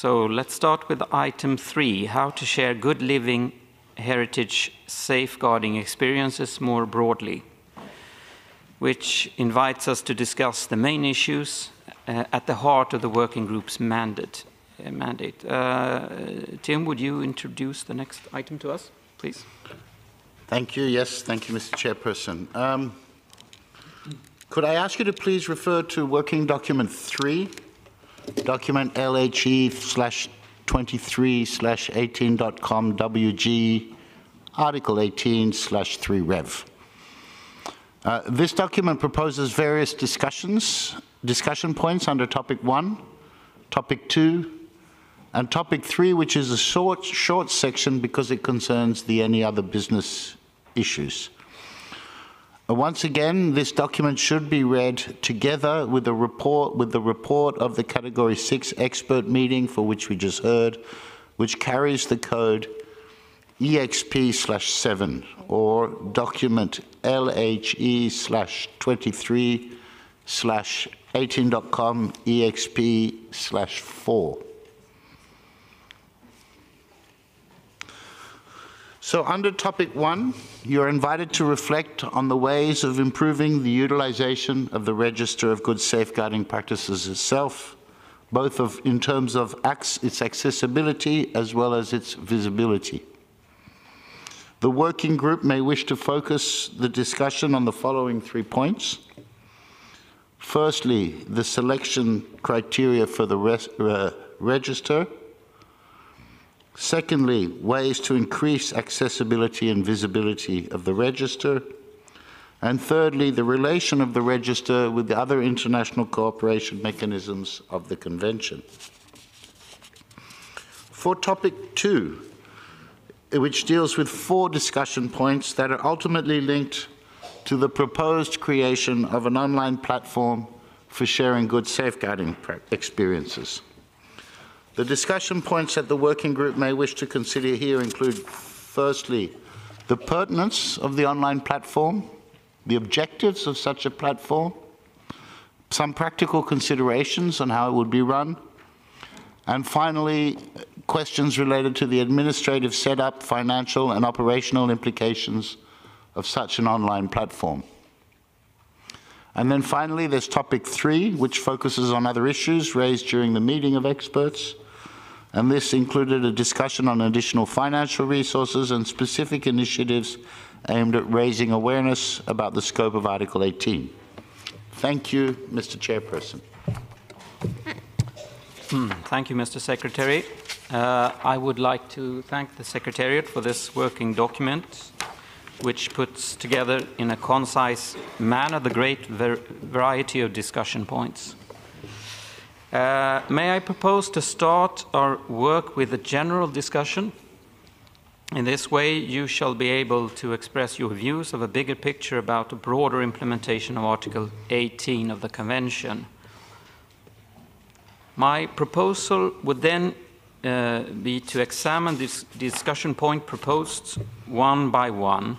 So let's start with item three, how to share good living heritage safeguarding experiences more broadly, which invites us to discuss the main issues uh, at the heart of the working group's mandate. Uh, mandate. Uh, Tim, would you introduce the next item to us, please? Thank you. Yes, thank you, Mr. Chairperson. Um, could I ask you to please refer to working document three, document LHE slash 23 slash 18.com WG, article 18 slash 3 rev. Uh, this document proposes various discussions, discussion points under topic one, topic two, and topic three, which is a short, short section because it concerns the any other business issues. Once again, this document should be read together with the report with the report of the Category 6 expert meeting for which we just heard, which carries the code EXP slash 7 or document LHE slash 23 slash 18.com EXP slash 4. So under topic one, you're invited to reflect on the ways of improving the utilization of the Register of Good Safeguarding Practices itself, both of, in terms of its accessibility as well as its visibility. The working group may wish to focus the discussion on the following three points. Firstly, the selection criteria for the uh, register Secondly, ways to increase accessibility and visibility of the register. And thirdly, the relation of the register with the other international cooperation mechanisms of the Convention. For topic two, which deals with four discussion points that are ultimately linked to the proposed creation of an online platform for sharing good safeguarding experiences. The discussion points that the working group may wish to consider here include, firstly, the pertinence of the online platform, the objectives of such a platform, some practical considerations on how it would be run, and finally, questions related to the administrative setup, financial and operational implications of such an online platform. And then finally, there's topic three, which focuses on other issues raised during the meeting of experts, and this included a discussion on additional financial resources and specific initiatives aimed at raising awareness about the scope of Article 18. Thank you, Mr. Chairperson. Hmm, thank you, Mr. Secretary. Uh, I would like to thank the Secretariat for this working document, which puts together in a concise manner the great variety of discussion points. Uh, may I propose to start our work with a general discussion? In this way, you shall be able to express your views of a bigger picture about a broader implementation of Article 18 of the Convention. My proposal would then uh, be to examine this discussion point proposed one by one,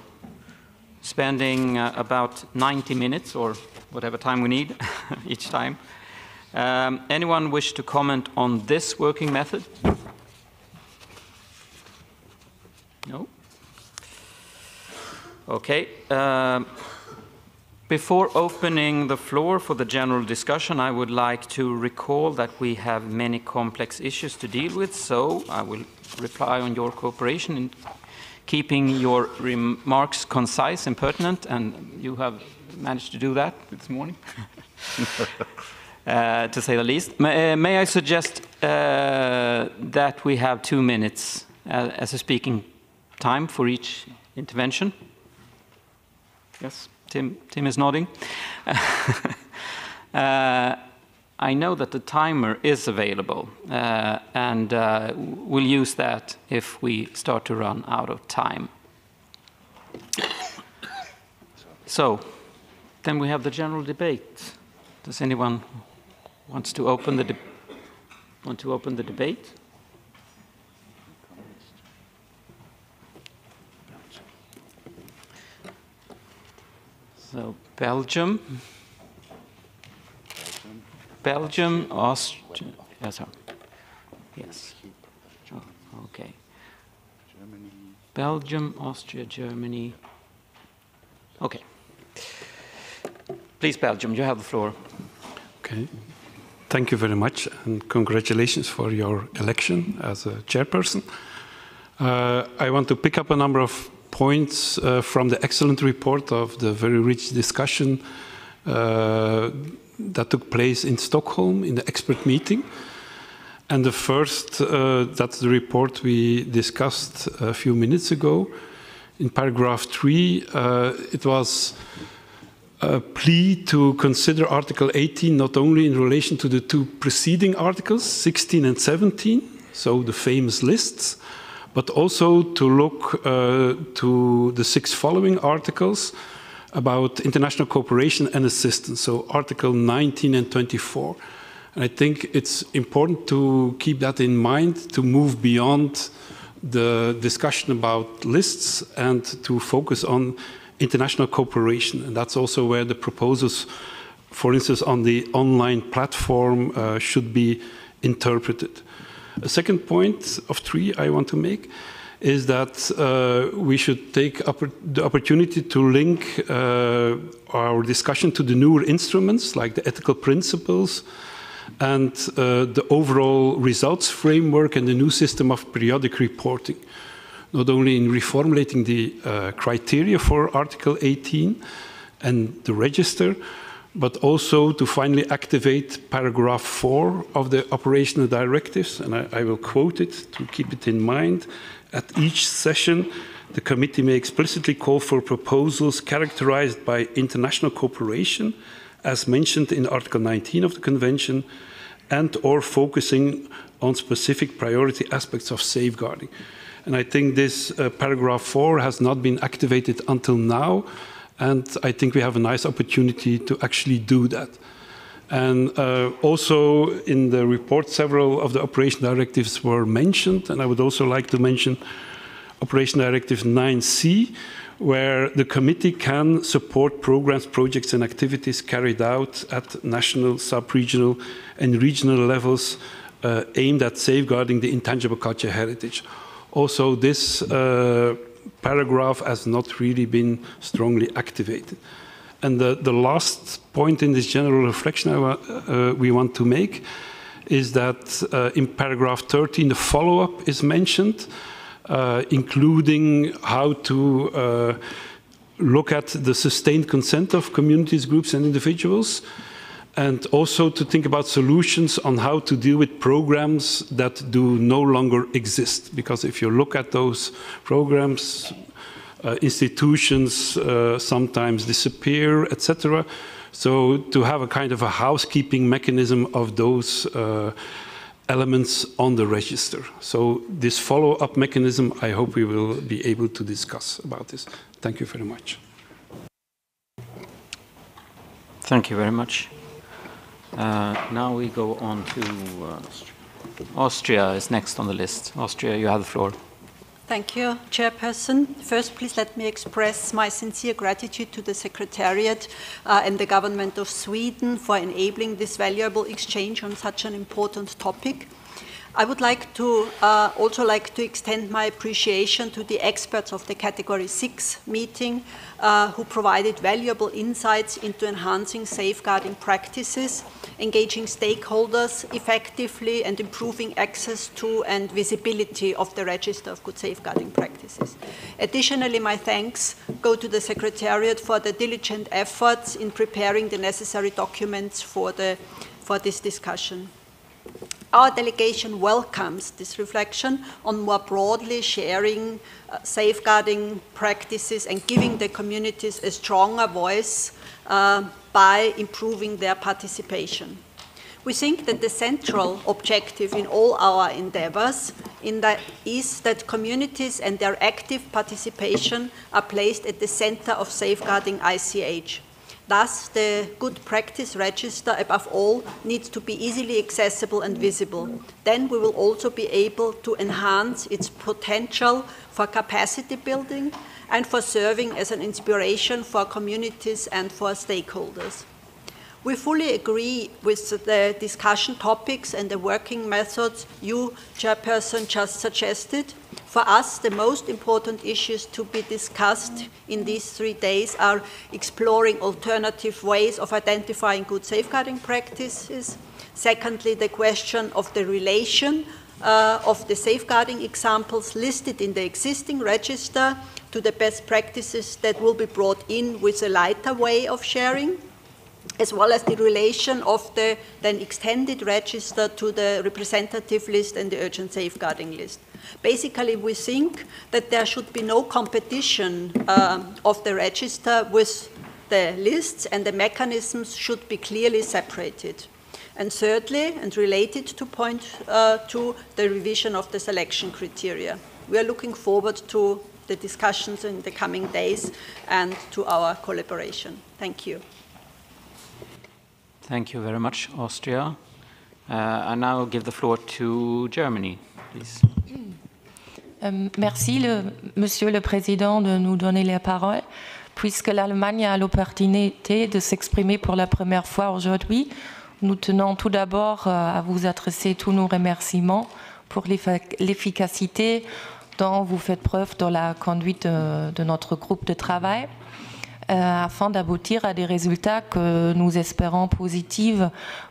spending uh, about 90 minutes or whatever time we need each time. Um, anyone wish to comment on this working method? No? Okay. Um, before opening the floor for the general discussion, I would like to recall that we have many complex issues to deal with, so I will reply on your cooperation in keeping your remarks concise and pertinent, and you have managed to do that this morning. uh, to say the least. May, uh, may I suggest uh, that we have two minutes uh, as a speaking time for each intervention? Yes, Tim, Tim is nodding. Uh, I know that the timer is available, uh, and we'll use that if we start to run out of time. So, then we have the general debate. Does anyone wants to open the want to open the debate? So Belgium, Belgium, Austria, yes. Yes. Oh, okay. Belgium, Austria, Germany. Okay. Please, Belgium, you have the floor. Okay. Thank you very much, and congratulations for your election as a chairperson. Uh, I want to pick up a number of points uh, from the excellent report of the very rich discussion uh, that took place in Stockholm in the expert meeting. And the first, uh, that's the report we discussed a few minutes ago. In paragraph three, uh, it was a plea to consider Article 18 not only in relation to the two preceding articles, 16 and 17, so the famous lists, but also to look uh, to the six following articles about international cooperation and assistance, so Article 19 and 24. And I think it's important to keep that in mind to move beyond the discussion about lists and to focus on international cooperation. And that's also where the proposals, for instance, on the online platform uh, should be interpreted. A second point of three I want to make is that uh, we should take oppor the opportunity to link uh, our discussion to the newer instruments like the ethical principles, and uh, the overall results framework and the new system of periodic reporting, not only in reformulating the uh, criteria for Article 18 and the register, but also to finally activate paragraph 4 of the operational directives, and I, I will quote it to keep it in mind. At each session, the committee may explicitly call for proposals characterized by international cooperation, as mentioned in Article 19 of the Convention, and or focusing on specific priority aspects of safeguarding. And I think this uh, paragraph 4 has not been activated until now, and I think we have a nice opportunity to actually do that. And uh, also in the report, several of the operation directives were mentioned, and I would also like to mention Operation Directive 9C, where the committee can support programs, projects, and activities carried out at national, sub-regional, and regional levels uh, aimed at safeguarding the intangible cultural heritage. Also, this uh, paragraph has not really been strongly activated. And the, the last point in this general reflection uh, we want to make is that uh, in paragraph 13, the follow-up is mentioned, uh, including how to uh, look at the sustained consent of communities, groups, and individuals, and also to think about solutions on how to deal with programs that do no longer exist. Because if you look at those programs, institutions uh, sometimes disappear, etc. So to have a kind of a housekeeping mechanism of those uh, elements on the register. So this follow-up mechanism, I hope we will be able to discuss about this. Thank you very much. Thank you very much. Uh, now we go on to uh, Austria is next on the list. Austria, you have the floor. Thank you, Chairperson. First, please let me express my sincere gratitude to the Secretariat uh, and the Government of Sweden for enabling this valuable exchange on such an important topic. I would like to uh, also like to extend my appreciation to the experts of the Category 6 meeting uh, who provided valuable insights into enhancing safeguarding practices, engaging stakeholders effectively and improving access to and visibility of the register of good safeguarding practices. Additionally, my thanks go to the Secretariat for the diligent efforts in preparing the necessary documents for, the, for this discussion. Our delegation welcomes this reflection on more broadly sharing uh, safeguarding practices and giving the communities a stronger voice uh, by improving their participation. We think that the central objective in all our endeavors that is that communities and their active participation are placed at the center of safeguarding ICH. Thus, the good practice register, above all, needs to be easily accessible and visible. Then we will also be able to enhance its potential for capacity building and for serving as an inspiration for communities and for stakeholders. We fully agree with the discussion topics and the working methods you, Chairperson, just suggested. For us, the most important issues to be discussed in these three days are exploring alternative ways of identifying good safeguarding practices. Secondly, the question of the relation uh, of the safeguarding examples listed in the existing register to the best practices that will be brought in with a lighter way of sharing as well as the relation of the then extended register to the representative list and the urgent safeguarding list. Basically, we think that there should be no competition um, of the register with the lists and the mechanisms should be clearly separated. And thirdly, and related to point uh, to the revision of the selection criteria. We are looking forward to the discussions in the coming days and to our collaboration. Thank you. Thank you very much, Austria. Uh, I now give the floor to Germany, please. Euh, merci, Monsieur le Président, de nous donner la parole. Puisque l'Allemagne a l'opportunité de s'exprimer pour la première fois aujourd'hui, nous tenons tout d'abord euh, à vous adresser tous nos remerciements pour l'efficacité dont vous faites preuve dans la conduite de, de notre groupe de travail. Euh, afin d'aboutir à des résultats que nous espérons positifs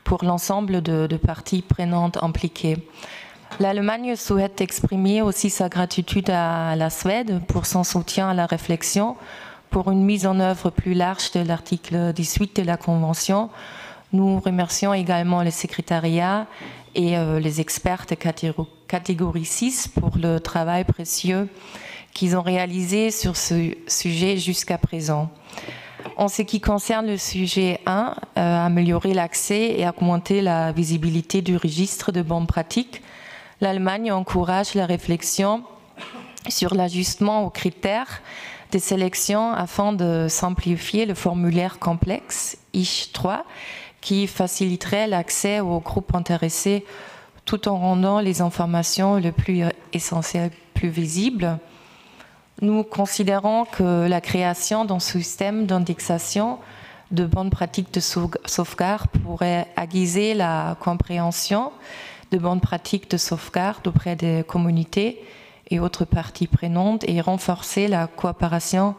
pour l'ensemble de, de, parties prenantes impliquées. L'Allemagne souhaite exprimer aussi sa gratitude à la Suède pour son soutien à la réflexion, pour une mise en œuvre plus large de l'article 18 de la Convention. Nous remercions également le secrétariat et euh, les experts de catégorie 6 pour le travail précieux qu'ils ont réalisé sur ce sujet jusqu'à présent. En ce qui concerne le sujet 1, euh, améliorer l'accès et augmenter la visibilité du registre de bonnes pratiques, l'Allemagne encourage la réflexion sur l'ajustement aux critères de sélection afin de simplifier le formulaire complexe ICH3 qui faciliterait l'accès aux groupes intéressés tout en rendant les informations les plus essentielles plus visibles. Nous considérons que la création d'un système d'indexation de bonnes pratiques de sauvegarde pourrait aiguiser la compréhension de bonnes pratiques de sauvegarde auprès des communautés et autres parties prenantes et renforcer la coopération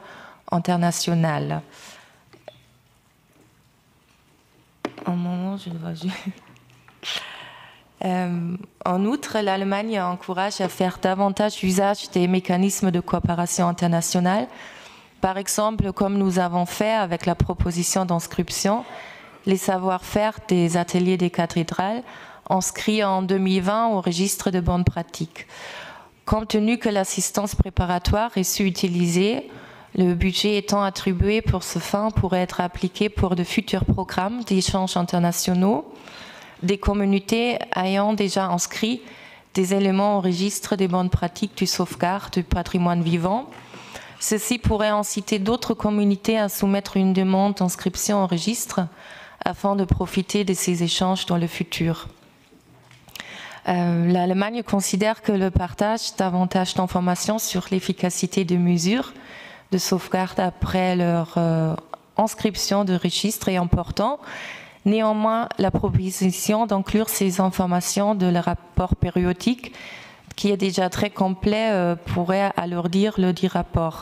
internationale. Euh, en outre, l'Allemagne encourage à faire davantage usage des mécanismes de coopération internationale, par exemple comme nous avons fait avec la proposition d'inscription, les savoir-faire des ateliers des cathédrales inscrits en 2020 au registre de bonnes pratiques. Compte tenu que l'assistance préparatoire est su utiliser, le budget étant attribué pour ce fin pourrait être appliqué pour de futurs programmes d'échanges internationaux des communautés ayant déjà inscrit des éléments au registre des bonnes pratiques du sauvegarde du patrimoine vivant. Ceci pourrait inciter d'autres communautés à soumettre une demande d'inscription au registre afin de profiter de ces échanges dans le futur. Euh, L'Allemagne considère que le partage davantage d'informations sur l'efficacité des mesures de sauvegarde après leur euh, inscription de registre est important Néanmoins, la proposition d'inclure ces informations de le rapport périodique, qui est déjà très complet, euh, pourrait alourdir le dit rapport.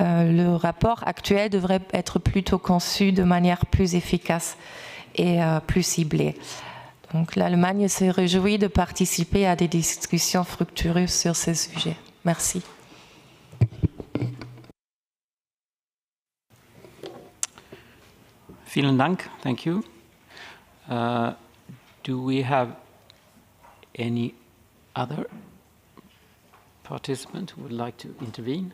Euh, le rapport actuel devrait être plutôt conçu de manière plus efficace et plus ciblée. Donc l'Allemagne se réjouit de participer à des discussions fructueuses sur ce sujet. Merci. Vielen Dank. Thank you. Uh, do we have any other participant who would like to intervene?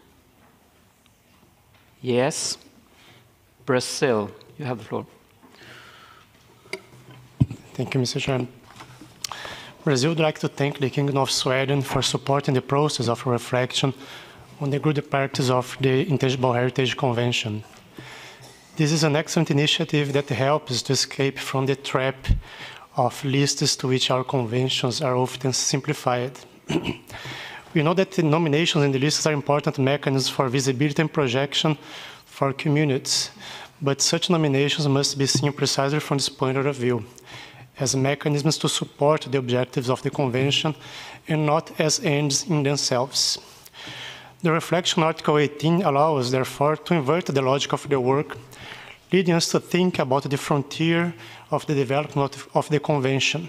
Yes. Brazil, you have the floor. Thank you, Mr. Chairman. Brazil would like to thank the Kingdom of Sweden for supporting the process of reflection on the good practice of the Intangible Heritage Convention this is an excellent initiative that helps to escape from the trap of lists to which our conventions are often simplified. we know that the nominations in the lists are important mechanisms for visibility and projection for communities, but such nominations must be seen precisely from this point of view, as mechanisms to support the objectives of the Convention and not as ends in themselves. The reflection Article 18 allows, therefore, to invert the logic of the work, leading us to think about the frontier of the development of the Convention.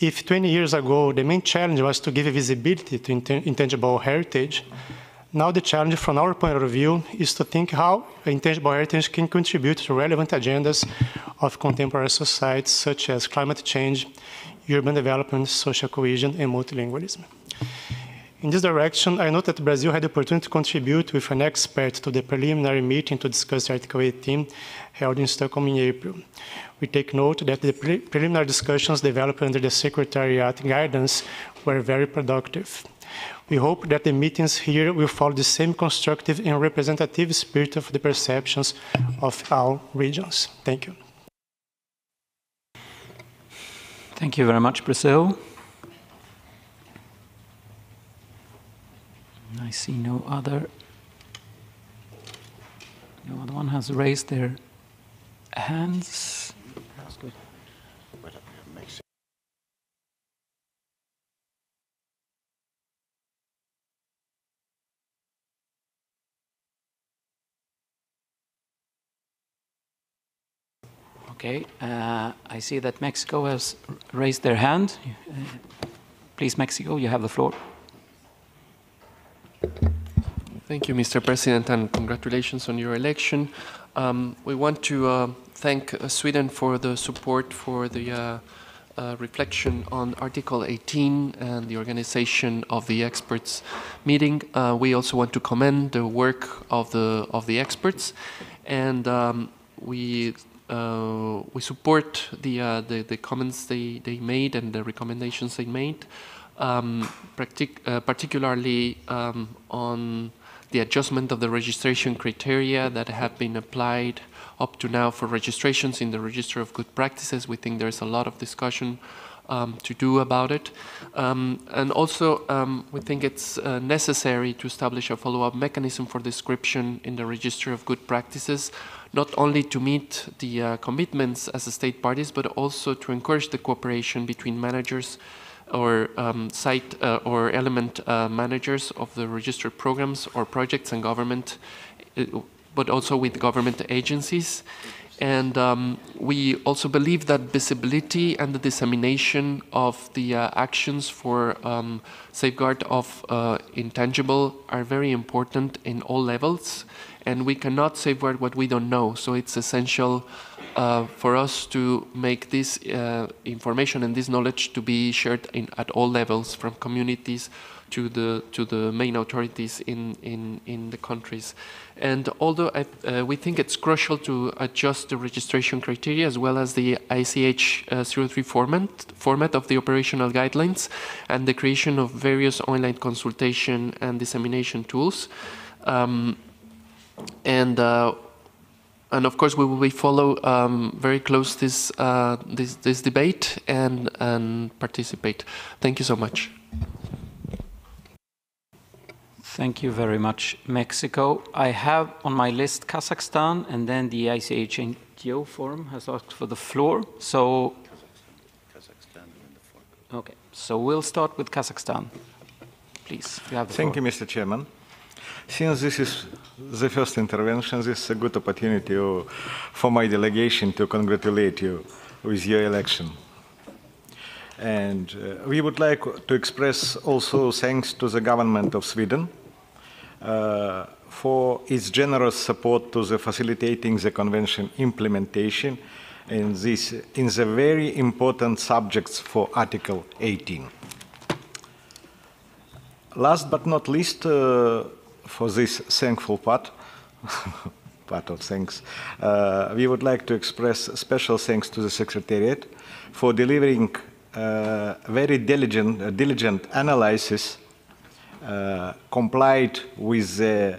If 20 years ago the main challenge was to give visibility to intangible heritage, now the challenge from our point of view is to think how intangible heritage can contribute to relevant agendas of contemporary societies such as climate change, urban development, social cohesion, and multilingualism. In this direction, I note that Brazil had the opportunity to contribute with an expert to the preliminary meeting to discuss Article 18 held in Stockholm in April. We take note that the pre preliminary discussions developed under the Secretariat guidance were very productive. We hope that the meetings here will follow the same constructive and representative spirit of the perceptions of our regions. Thank you. Thank you very much, Brazil. I see no other. No other one has raised their hands. Okay, uh, I see that Mexico has raised their hand. Uh, please, Mexico, you have the floor. Thank you, Mr. President, and congratulations on your election. Um, we want to uh, thank uh, Sweden for the support for the uh, uh reflection on Article 18 and the organization of the experts meeting. We also want to commend the work of the of the experts, and um, we uh, we support the, the, the comments they they made and the recommendations they made um, uh, particularly um, on the adjustment of the registration criteria that have been applied up to now for registrations in the Register of Good Practices. We think there's a lot of discussion um, to do about it. Um, and also, um, we think it's uh, necessary to establish a follow-up mechanism for description in the Register of Good Practices, not only to meet the uh, commitments as the state parties, but also to encourage the cooperation between managers or um, site uh, or element uh, managers of the registered programs or projects and government, uh, but also with government agencies. And um, we also believe that visibility and the dissemination of the uh, actions for um, safeguard of uh, intangible are very important in all levels. And we cannot safeguard what we don't know. So it's essential uh, for us to make this uh, information and this knowledge to be shared in, at all levels, from communities to the to the main authorities in in in the countries. And although I, uh, we think it's crucial to adjust the registration criteria as well as the ICH uh, 03 format format of the operational guidelines and the creation of various online consultation and dissemination tools. Um, and uh, and of course we will be follow um, very close this, uh, this, this debate and and participate. Thank you so much. Thank you very much, Mexico. I have on my list Kazakhstan, and then the ICH NGO Forum has asked for the floor. So, Kazakhstan okay. So we'll start with Kazakhstan. Please, you have the Thank floor. you, Mr. Chairman. Since this is the first intervention, this is a good opportunity for my delegation to congratulate you with your election. And uh, we would like to express also thanks to the government of Sweden uh, for its generous support to the facilitating the convention implementation in, this, in the very important subjects for Article 18. Last but not least, uh, for this thankful part, part of thanks, uh, we would like to express special thanks to the Secretariat for delivering uh, very diligent, uh, diligent analysis, uh, complied with the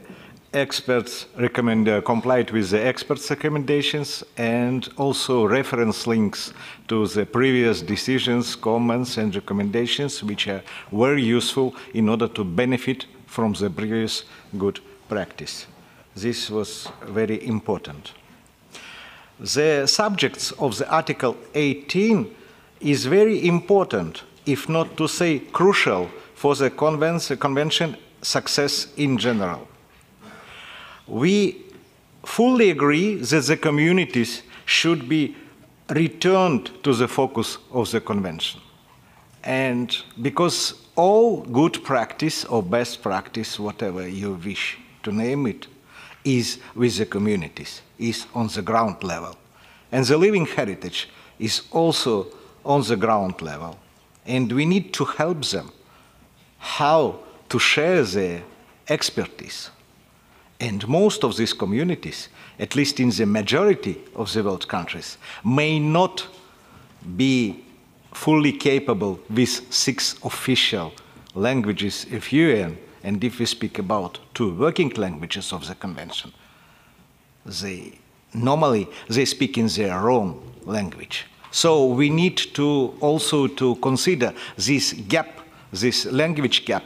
experts recommend uh, complied with the experts recommendations and also reference links to the previous decisions comments and recommendations which are very useful in order to benefit from the previous good practice. This was very important. the subjects of the Article 18 is very important, if not to say crucial, for the convention success in general. We fully agree that the communities should be returned to the focus of the convention. And because all good practice or best practice, whatever you wish to name it, is with the communities, is on the ground level. And the living heritage is also on the ground level. And we need to help them how to share their expertise. And most of these communities, at least in the majority of the world countries, may not be fully capable with six official languages of UN, and if we speak about two working languages of the convention, they normally they speak in their own language. So we need to also to consider this gap, this language gap.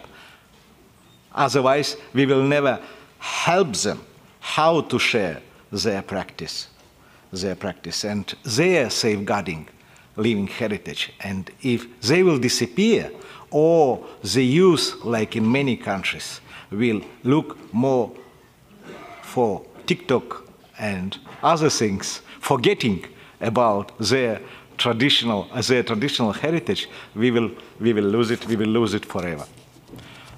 Otherwise, we will never help them how to share their practice, their practice and their safeguarding living heritage. And if they will disappear, or the youth, like in many countries, will look more for TikTok and other things, forgetting about their traditional, their traditional heritage, we will, we will lose it, we will lose it forever.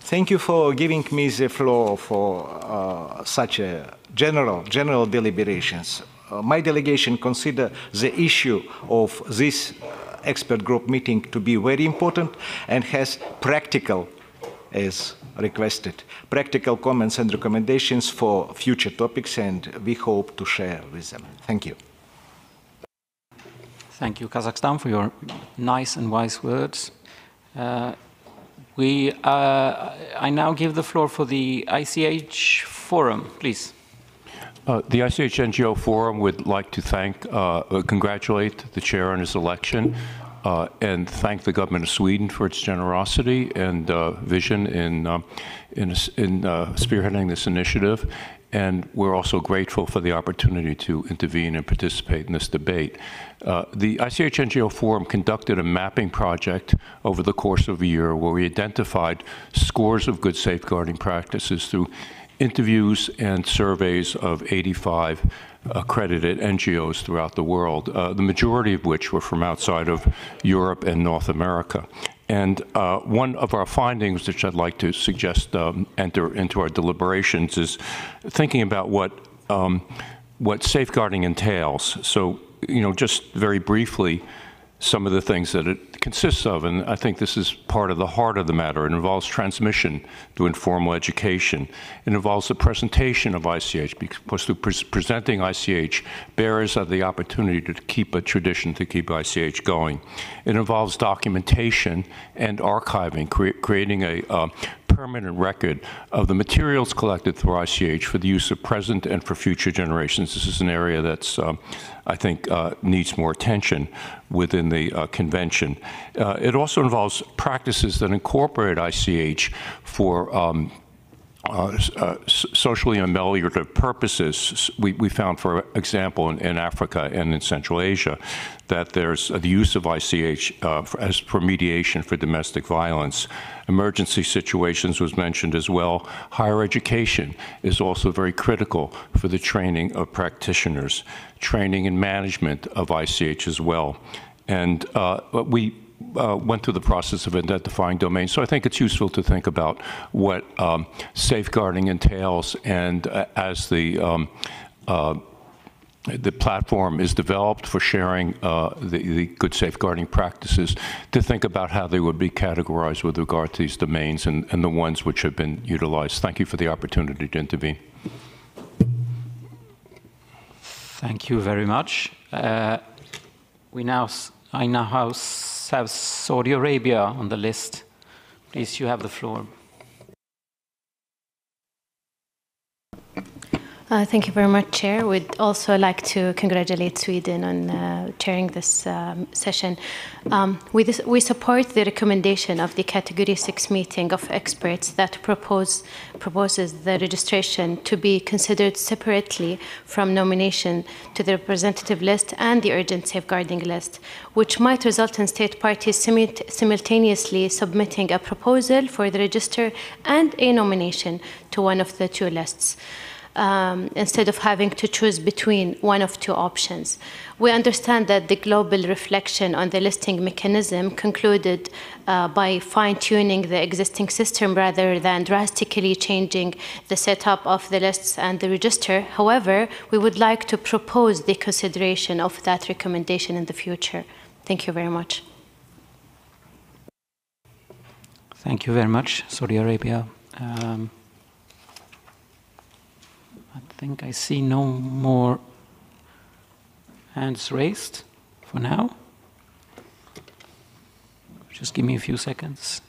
Thank you for giving me the floor for uh, such a general, general deliberations. Uh, my delegation consider the issue of this expert group meeting to be very important and has practical, as requested, practical comments and recommendations for future topics and we hope to share with them. Thank you. Thank you, Kazakhstan, for your nice and wise words. Uh, we, uh, I now give the floor for the ICH Forum, please. Uh, the ICH NGO Forum would like to thank, uh, uh, congratulate the chair on his election, uh, and thank the government of Sweden for its generosity and uh, vision in, in, in spearheading this initiative. And we're also grateful for the opportunity to intervene and participate in this debate. Uh, the ICH NGO Forum conducted a mapping project over the course of a year where we identified scores of good safeguarding practices through interviews and surveys of 85 accredited NGOs throughout the world, uh, the majority of which were from outside of Europe and North America. And uh, one of our findings, which I'd like to suggest um, enter into our deliberations, is thinking about what um, what safeguarding entails. So, you know, just very briefly, some of the things that it consists of, and I think this is part of the heart of the matter. It involves transmission through informal education. It involves the presentation of ICH, because through pre presenting ICH, bearers have the opportunity to keep a tradition, to keep ICH going. It involves documentation and archiving, cre creating a uh, permanent record of the materials collected through ICH for the use of present and for future generations. This is an area that's, uh, I think, uh, needs more attention within the uh, convention. Uh, it also involves practices that incorporate ICH for um, uh, uh, socially ameliorative purposes. We, we, found, for example, in, in, Africa and in Central Asia, that there's the use of ICH uh, for, as for mediation for domestic violence. Emergency situations was mentioned as well. Higher education is also very critical for the training of practitioners, training and management of ICH as well. And uh, we uh, went through the process of identifying domains. So I think it's useful to think about what um, safeguarding entails and uh, as the um, uh, the platform is developed for sharing uh, the, the, good safeguarding practices to think about how they would be categorized with regard to these domains and, and the ones which have been utilized. Thank you for the opportunity to intervene. Thank you very much. Uh, we now, I now have have Saudi Arabia on the list. Please, you have the floor. Uh, thank you very much, Chair. We'd also like to congratulate Sweden on uh, chairing this um, session. Um, we, we, support the recommendation of the Category 6 meeting of experts that propose, proposes the registration to be considered separately from nomination to the representative list and the urgent safeguarding list, which might result in state parties simultaneously submitting a proposal for the register and a nomination to one of the two lists um, instead of having to choose between one of two options. We understand that the global reflection on the listing mechanism concluded uh, by fine tuning the existing system rather than drastically changing the setup of the lists and the register. However, we would like to propose the consideration of that recommendation in the future. Thank you very much. Thank you very much, Saudi Arabia. Um, think I see no more hands raised for now. Just give me a few seconds.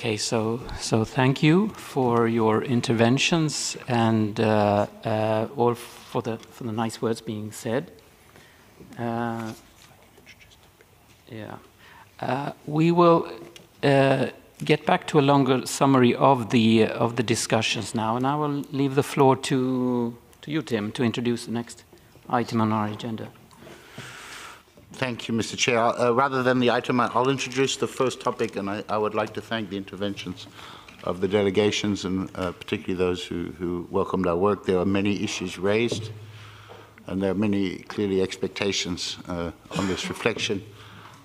Okay, so so thank you for your interventions and uh, uh, all for the for the nice words being said. Uh, yeah, uh, we will uh, get back to a longer summary of the of the discussions now, and I will leave the floor to to you, Tim, to introduce the next item on our agenda. Thank you, Mr. Chair. Uh, rather than the item, I'll introduce the first topic, and I, I would like to thank the interventions of the delegations, and uh, particularly those who, who, welcomed our work. There are many issues raised, and there are many, clearly, expectations uh, on this reflection.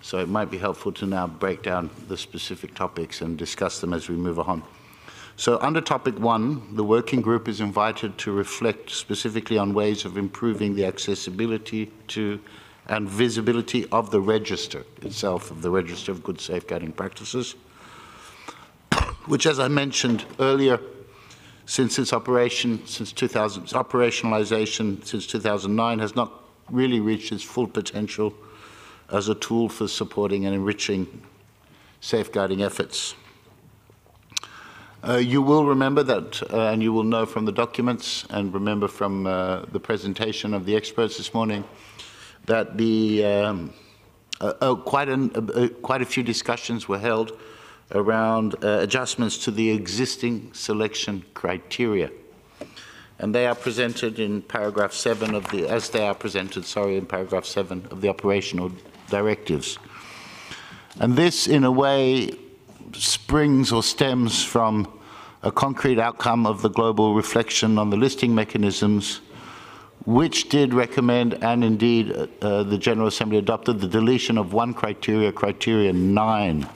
So it might be helpful to now break down the specific topics and discuss them as we move on. So under topic one, the working group is invited to reflect specifically on ways of improving the accessibility to and visibility of the register itself, of the Register of Good Safeguarding Practices, which, as I mentioned earlier, since its operation, since 2000, its operationalization since 2009, has not really reached its full potential as a tool for supporting and enriching safeguarding efforts. Uh, you will remember that, uh, and you will know from the documents, and remember from uh, the presentation of the experts this morning, that the um, uh, uh, quite, uh, uh, quite a few discussions were held around uh, adjustments to the existing selection criteria. And they are presented in paragraph 7 of the, as they are presented, sorry, in paragraph 7 of the operational directives. And this, in a way, springs or stems from a concrete outcome of the global reflection on the listing mechanisms which did recommend, and indeed uh, uh, the General Assembly adopted, the deletion of one criteria, criteria nine.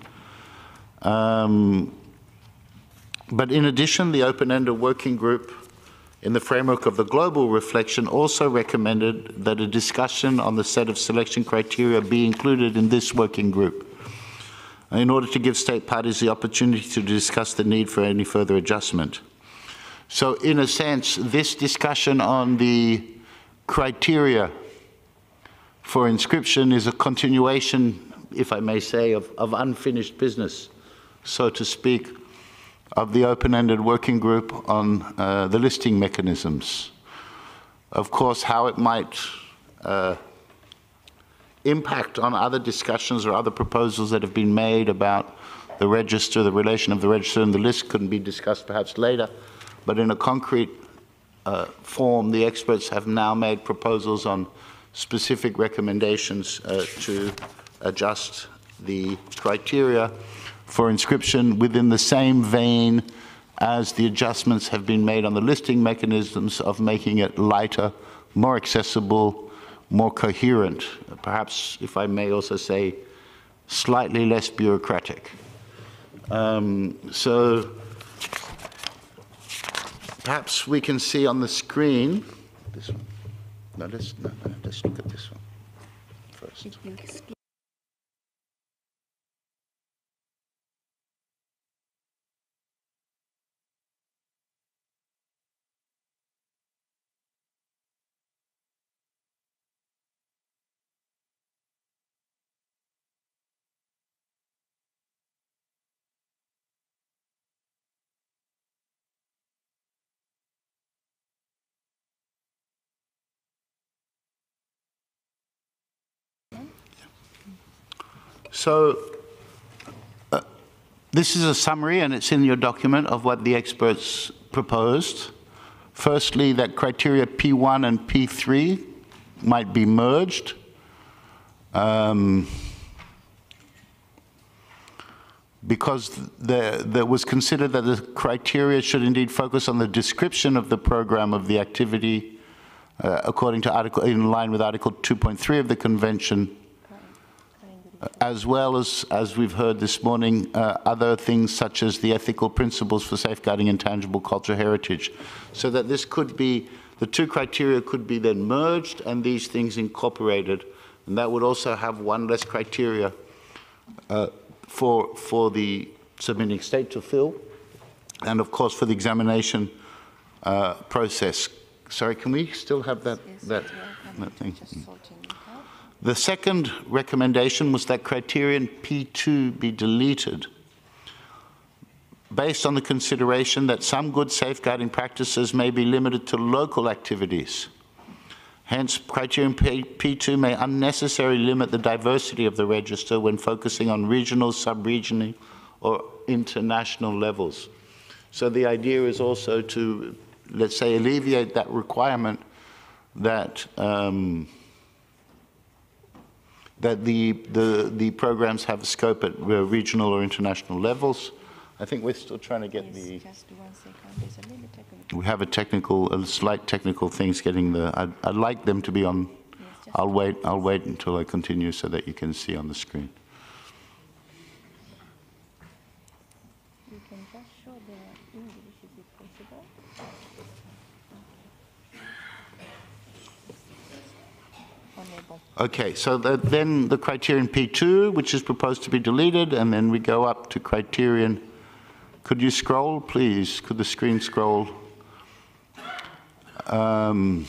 Um, but in addition, the open-ended working group in the framework of the global reflection also recommended that a discussion on the set of selection criteria be included in this working group in order to give state parties the opportunity to discuss the need for any further adjustment. So in a sense, this discussion on the criteria for inscription is a continuation, if I may say, of, of unfinished business, so to speak, of the open-ended working group on uh, the listing mechanisms. Of course, how it might uh, impact on other discussions or other proposals that have been made about the register, the relation of the register and the list couldn't be discussed perhaps later, but in a concrete uh, form, the experts have now made proposals on specific recommendations uh, to adjust the criteria for inscription within the same vein as the adjustments have been made on the listing mechanisms of making it lighter, more accessible, more coherent, perhaps, if I may also say, slightly less bureaucratic. Um, so perhaps we can see on the screen this one. No, let's, no, no, let's look at this one first. So uh, this is a summary, and it's in your document, of what the experts proposed. Firstly, that criteria P1 and P3 might be merged. Um, because there was considered that the criteria should indeed focus on the description of the program of the activity uh, according to article in line with article 2.3 of the convention as well as, as we've heard this morning, uh, other things such as the ethical principles for safeguarding intangible cultural heritage. So that this could be, the two criteria could be then merged and these things incorporated. And that would also have one less criteria uh, for, for the submitting state to fill, and of course for the examination uh, process. Sorry, can we still have that, that, that thing? The second recommendation was that criterion P2 be deleted based on the consideration that some good safeguarding practices may be limited to local activities. Hence, criterion P2 may unnecessarily limit the diversity of the register when focusing on regional, sub-regional, or international levels. So the idea is also to, let's say, alleviate that requirement that um, that the, the, the programs have a scope at uh, regional or international levels. I think we're still trying to get yes, the. We have a technical, a slight technical things getting the. I'd, I'd like them to be on. Yes, I'll wait. I'll wait until I continue so that you can see on the screen. Okay, so the, then the criterion P2, which is proposed to be deleted, and then we go up to criterion. Could you scroll, please? Could the screen scroll? Um,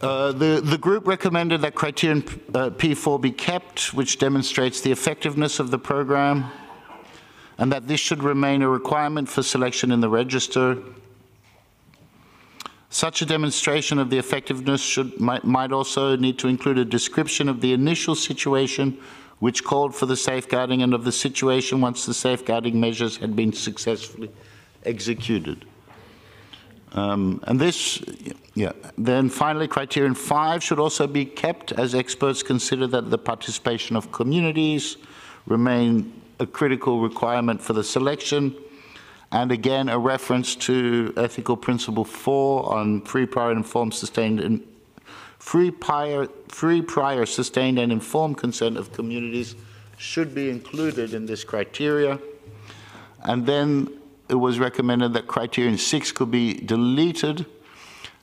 uh, the, the group recommended that criterion uh, P4 be kept, which demonstrates the effectiveness of the program, and that this should remain a requirement for selection in the register. Such a demonstration of the effectiveness should, might, might also need to include a description of the initial situation which called for the safeguarding and of the situation once the safeguarding measures had been successfully executed. Um, and this, yeah, then finally, criterion five should also be kept as experts consider that the participation of communities remain a critical requirement for the selection and again a reference to ethical principle 4 on free prior and informed sustained and free prior free prior sustained and informed consent of communities should be included in this criteria. And then it was recommended that criterion 6 could be deleted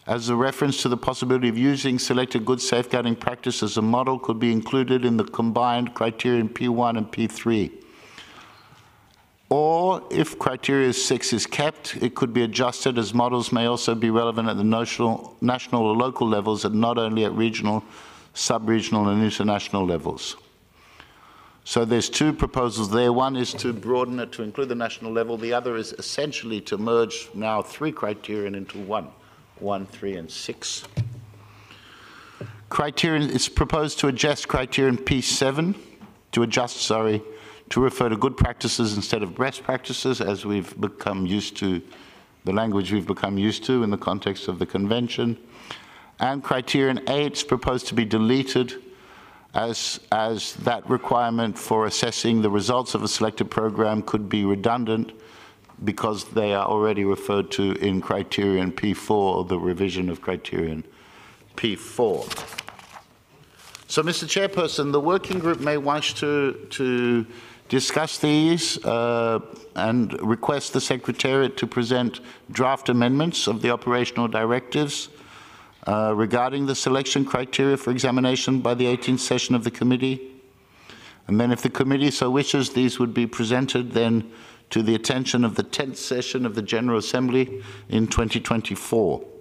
as a reference to the possibility of using selected good safeguarding practice as a model could be included in the combined criterion P1 and P3 or if criteria 6 is kept, it could be adjusted as models may also be relevant at the national, national or local levels and not only at regional, sub-regional and international levels. So there's two proposals there. One is to broaden it to include the national level. The other is essentially to merge now three criterion into one, one, three, and six. Criterion, it's proposed to adjust criterion P7 to adjust, sorry, to refer to good practices instead of best practices, as we've become used to, the language we've become used to in the context of the convention. And criterion eight is proposed to be deleted as, as that requirement for assessing the results of a selected program could be redundant because they are already referred to in criterion P4, the revision of criterion P4. So, Mr. Chairperson, the working group may wish to, to discuss these uh, and request the Secretariat to present draft amendments of the operational directives uh, regarding the selection criteria for examination by the 18th session of the committee. And then if the committee so wishes, these would be presented then to the attention of the 10th session of the General Assembly in 2024.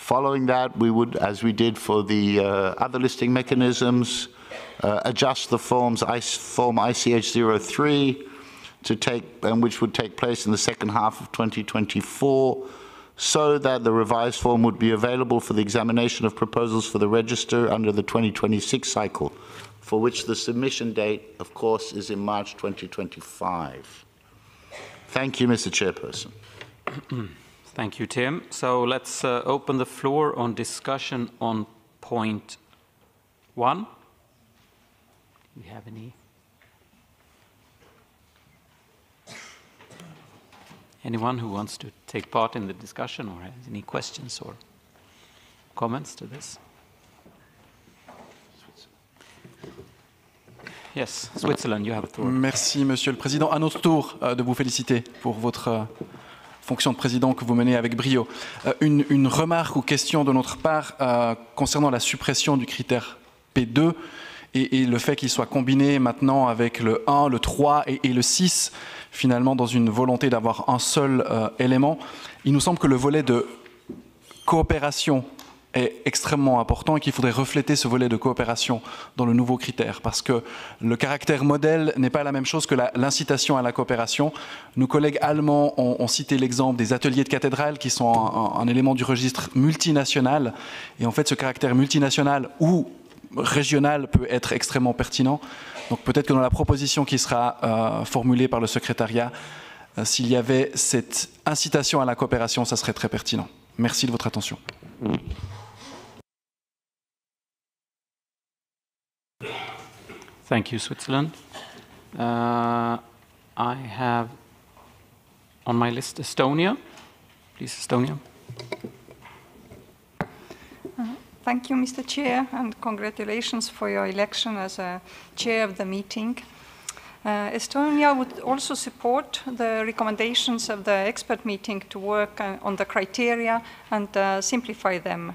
Following that, we would, as we did for the uh, other listing mechanisms, uh, adjust the forms, form ICH 03 to take, and which would take place in the second half of 2024, so that the revised form would be available for the examination of proposals for the register under the 2026 cycle, for which the submission date, of course, is in March 2025. Thank you, Mr. Chairperson. Thank you, Tim. So let's uh, open the floor on discussion on point one. Do we have any? Anyone who wants to take part in the discussion or has any questions or comments to this? Yes, Switzerland, you have. Merci, Monsieur le Président. À notre tour euh, de vous féliciter pour votre euh, fonction de président que vous menez avec brio. Euh, une, remarque ou question de notre part euh, concernant la suppression du critère P2 et, le fait qu'il soit combiné maintenant avec le 1, le 3 et, et le 6, finalement dans une volonté d'avoir un seul euh, élément. Il nous semble que le volet de coopération est extrêmement important et qu'il faudrait refléter ce volet de coopération dans le nouveau critère parce que le caractère modèle n'est pas la même chose que l'incitation à la coopération. Nos collègues allemands ont, cité l'exemple des ateliers de cathédrale qui sont un, élément du registre multinational et en fait ce caractère multinational ou régional peut être extrêmement pertinent. Donc peut-être que dans la proposition qui sera euh, formulée par le secrétariat, euh, s'il y avait cette incitation à la coopération, ça serait très pertinent. Merci de votre attention. Thank you, Switzerland. Uh, I have on my list Estonia. Please, Estonia. Thank you, Mr. Chair, and congratulations for your election as a chair of the meeting. Uh, Estonia would also support the recommendations of the expert meeting to work uh, on the criteria and uh, simplify them.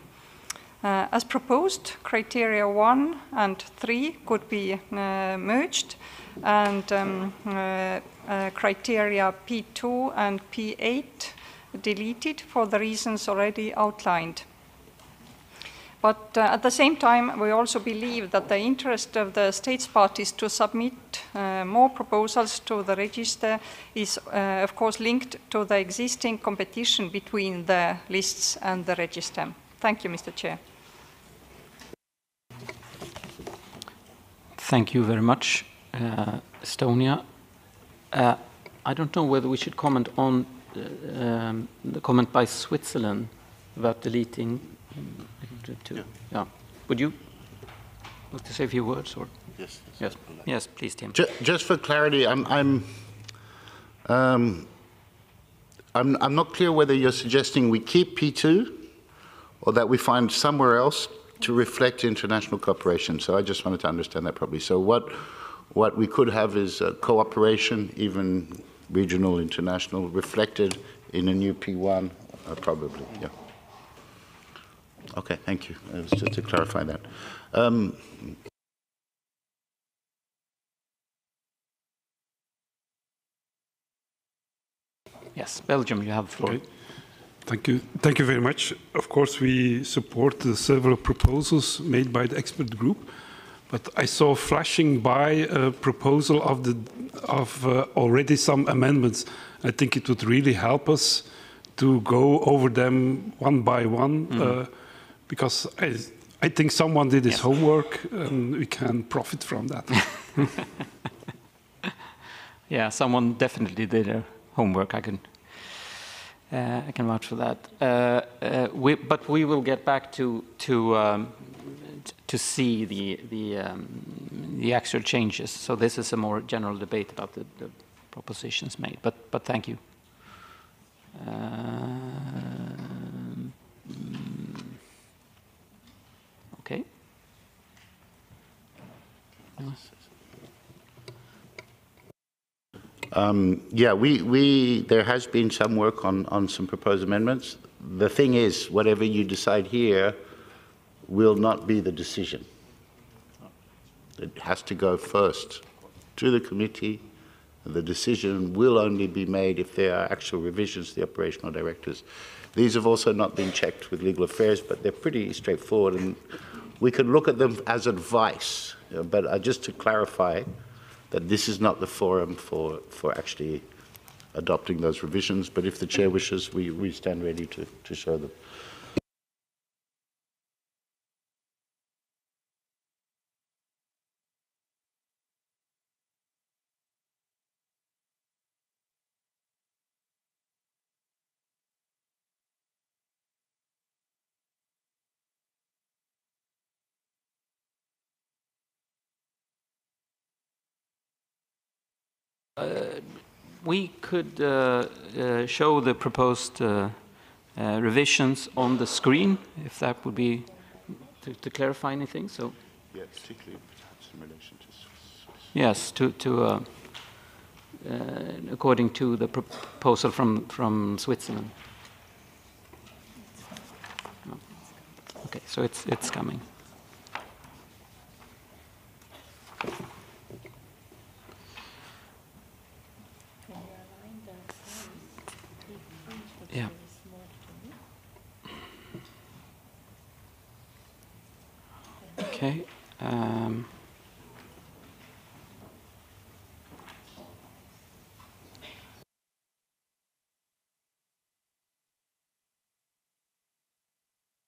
Uh, as proposed, criteria 1 and 3 could be uh, merged, and um, uh, criteria P2 and P8 deleted for the reasons already outlined. But uh, at the same time, we also believe that the interest of the states parties to submit uh, more proposals to the register is, uh, of course, linked to the existing competition between the lists and the register. Thank you, Mr. Chair. Thank you very much, uh, Estonia. Uh, I don't know whether we should comment on uh, um, the comment by Switzerland about deleting to, to yeah. yeah. Would you like to say a few words or? Yes. Yes. Yes, please, Tim. Just, just for clarity, I'm, I'm, um, I'm, I'm not clear whether you're suggesting we keep P2 or that we find somewhere else to reflect international cooperation. So I just wanted to understand that properly. So what, what we could have is cooperation, even regional, international, reflected in a new P1, uh, probably, yeah. Okay, thank you. It was just to clarify that. Um, yes, Belgium, you have the floor. Okay. Thank you. Thank you very much. Of course, we support the several proposals made by the expert group, but I saw flashing by a proposal of the of uh, already some amendments. I think it would really help us to go over them one by one. Mm. Uh, because I, I think someone did his yes. homework and we can profit from that. yeah, someone definitely did their homework. I can, uh, I can vouch for that. Uh, uh, we, but we will get back to to um, to see the the um, the actual changes. So this is a more general debate about the, the propositions made. But but thank you. Um, okay. Um, yeah, we, we, there has been some work on, on some proposed amendments. The thing is, whatever you decide here will not be the decision. It has to go first to the committee. The decision will only be made if there are actual revisions to the operational directives. These have also not been checked with legal affairs, but they're pretty straightforward, and we could look at them as advice. But uh, just to clarify, that this is not the forum for, for actually adopting those revisions, but if the chair wishes, we, we stand ready to, to show them. We could uh, uh, show the proposed uh, uh, revisions on the screen, if that would be to, to clarify anything. So, yeah, particularly perhaps in relation to yes, to, to uh, according to the proposal from from Switzerland. Okay, so it's it's coming. Yeah. Okay. Um,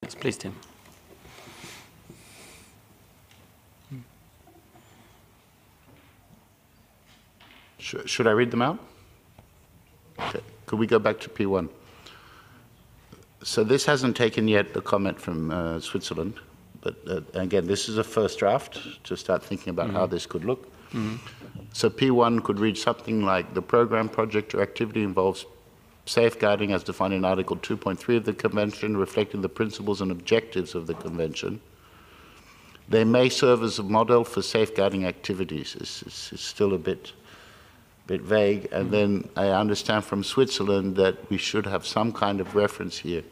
yes, please, Tim. Should, should I read them out? Okay. Could we go back to P1? So this hasn't taken yet a comment from uh, Switzerland, but uh, again, this is a first draft to start thinking about mm -hmm. how this could look. Mm -hmm. So P1 could read something like the program, project, or activity involves safeguarding as defined in Article 2.3 of the Convention, reflecting the principles and objectives of the Convention. They may serve as a model for safeguarding activities. It's, it's, it's still a bit bit vague. And then I understand from Switzerland that we should have some kind of reference here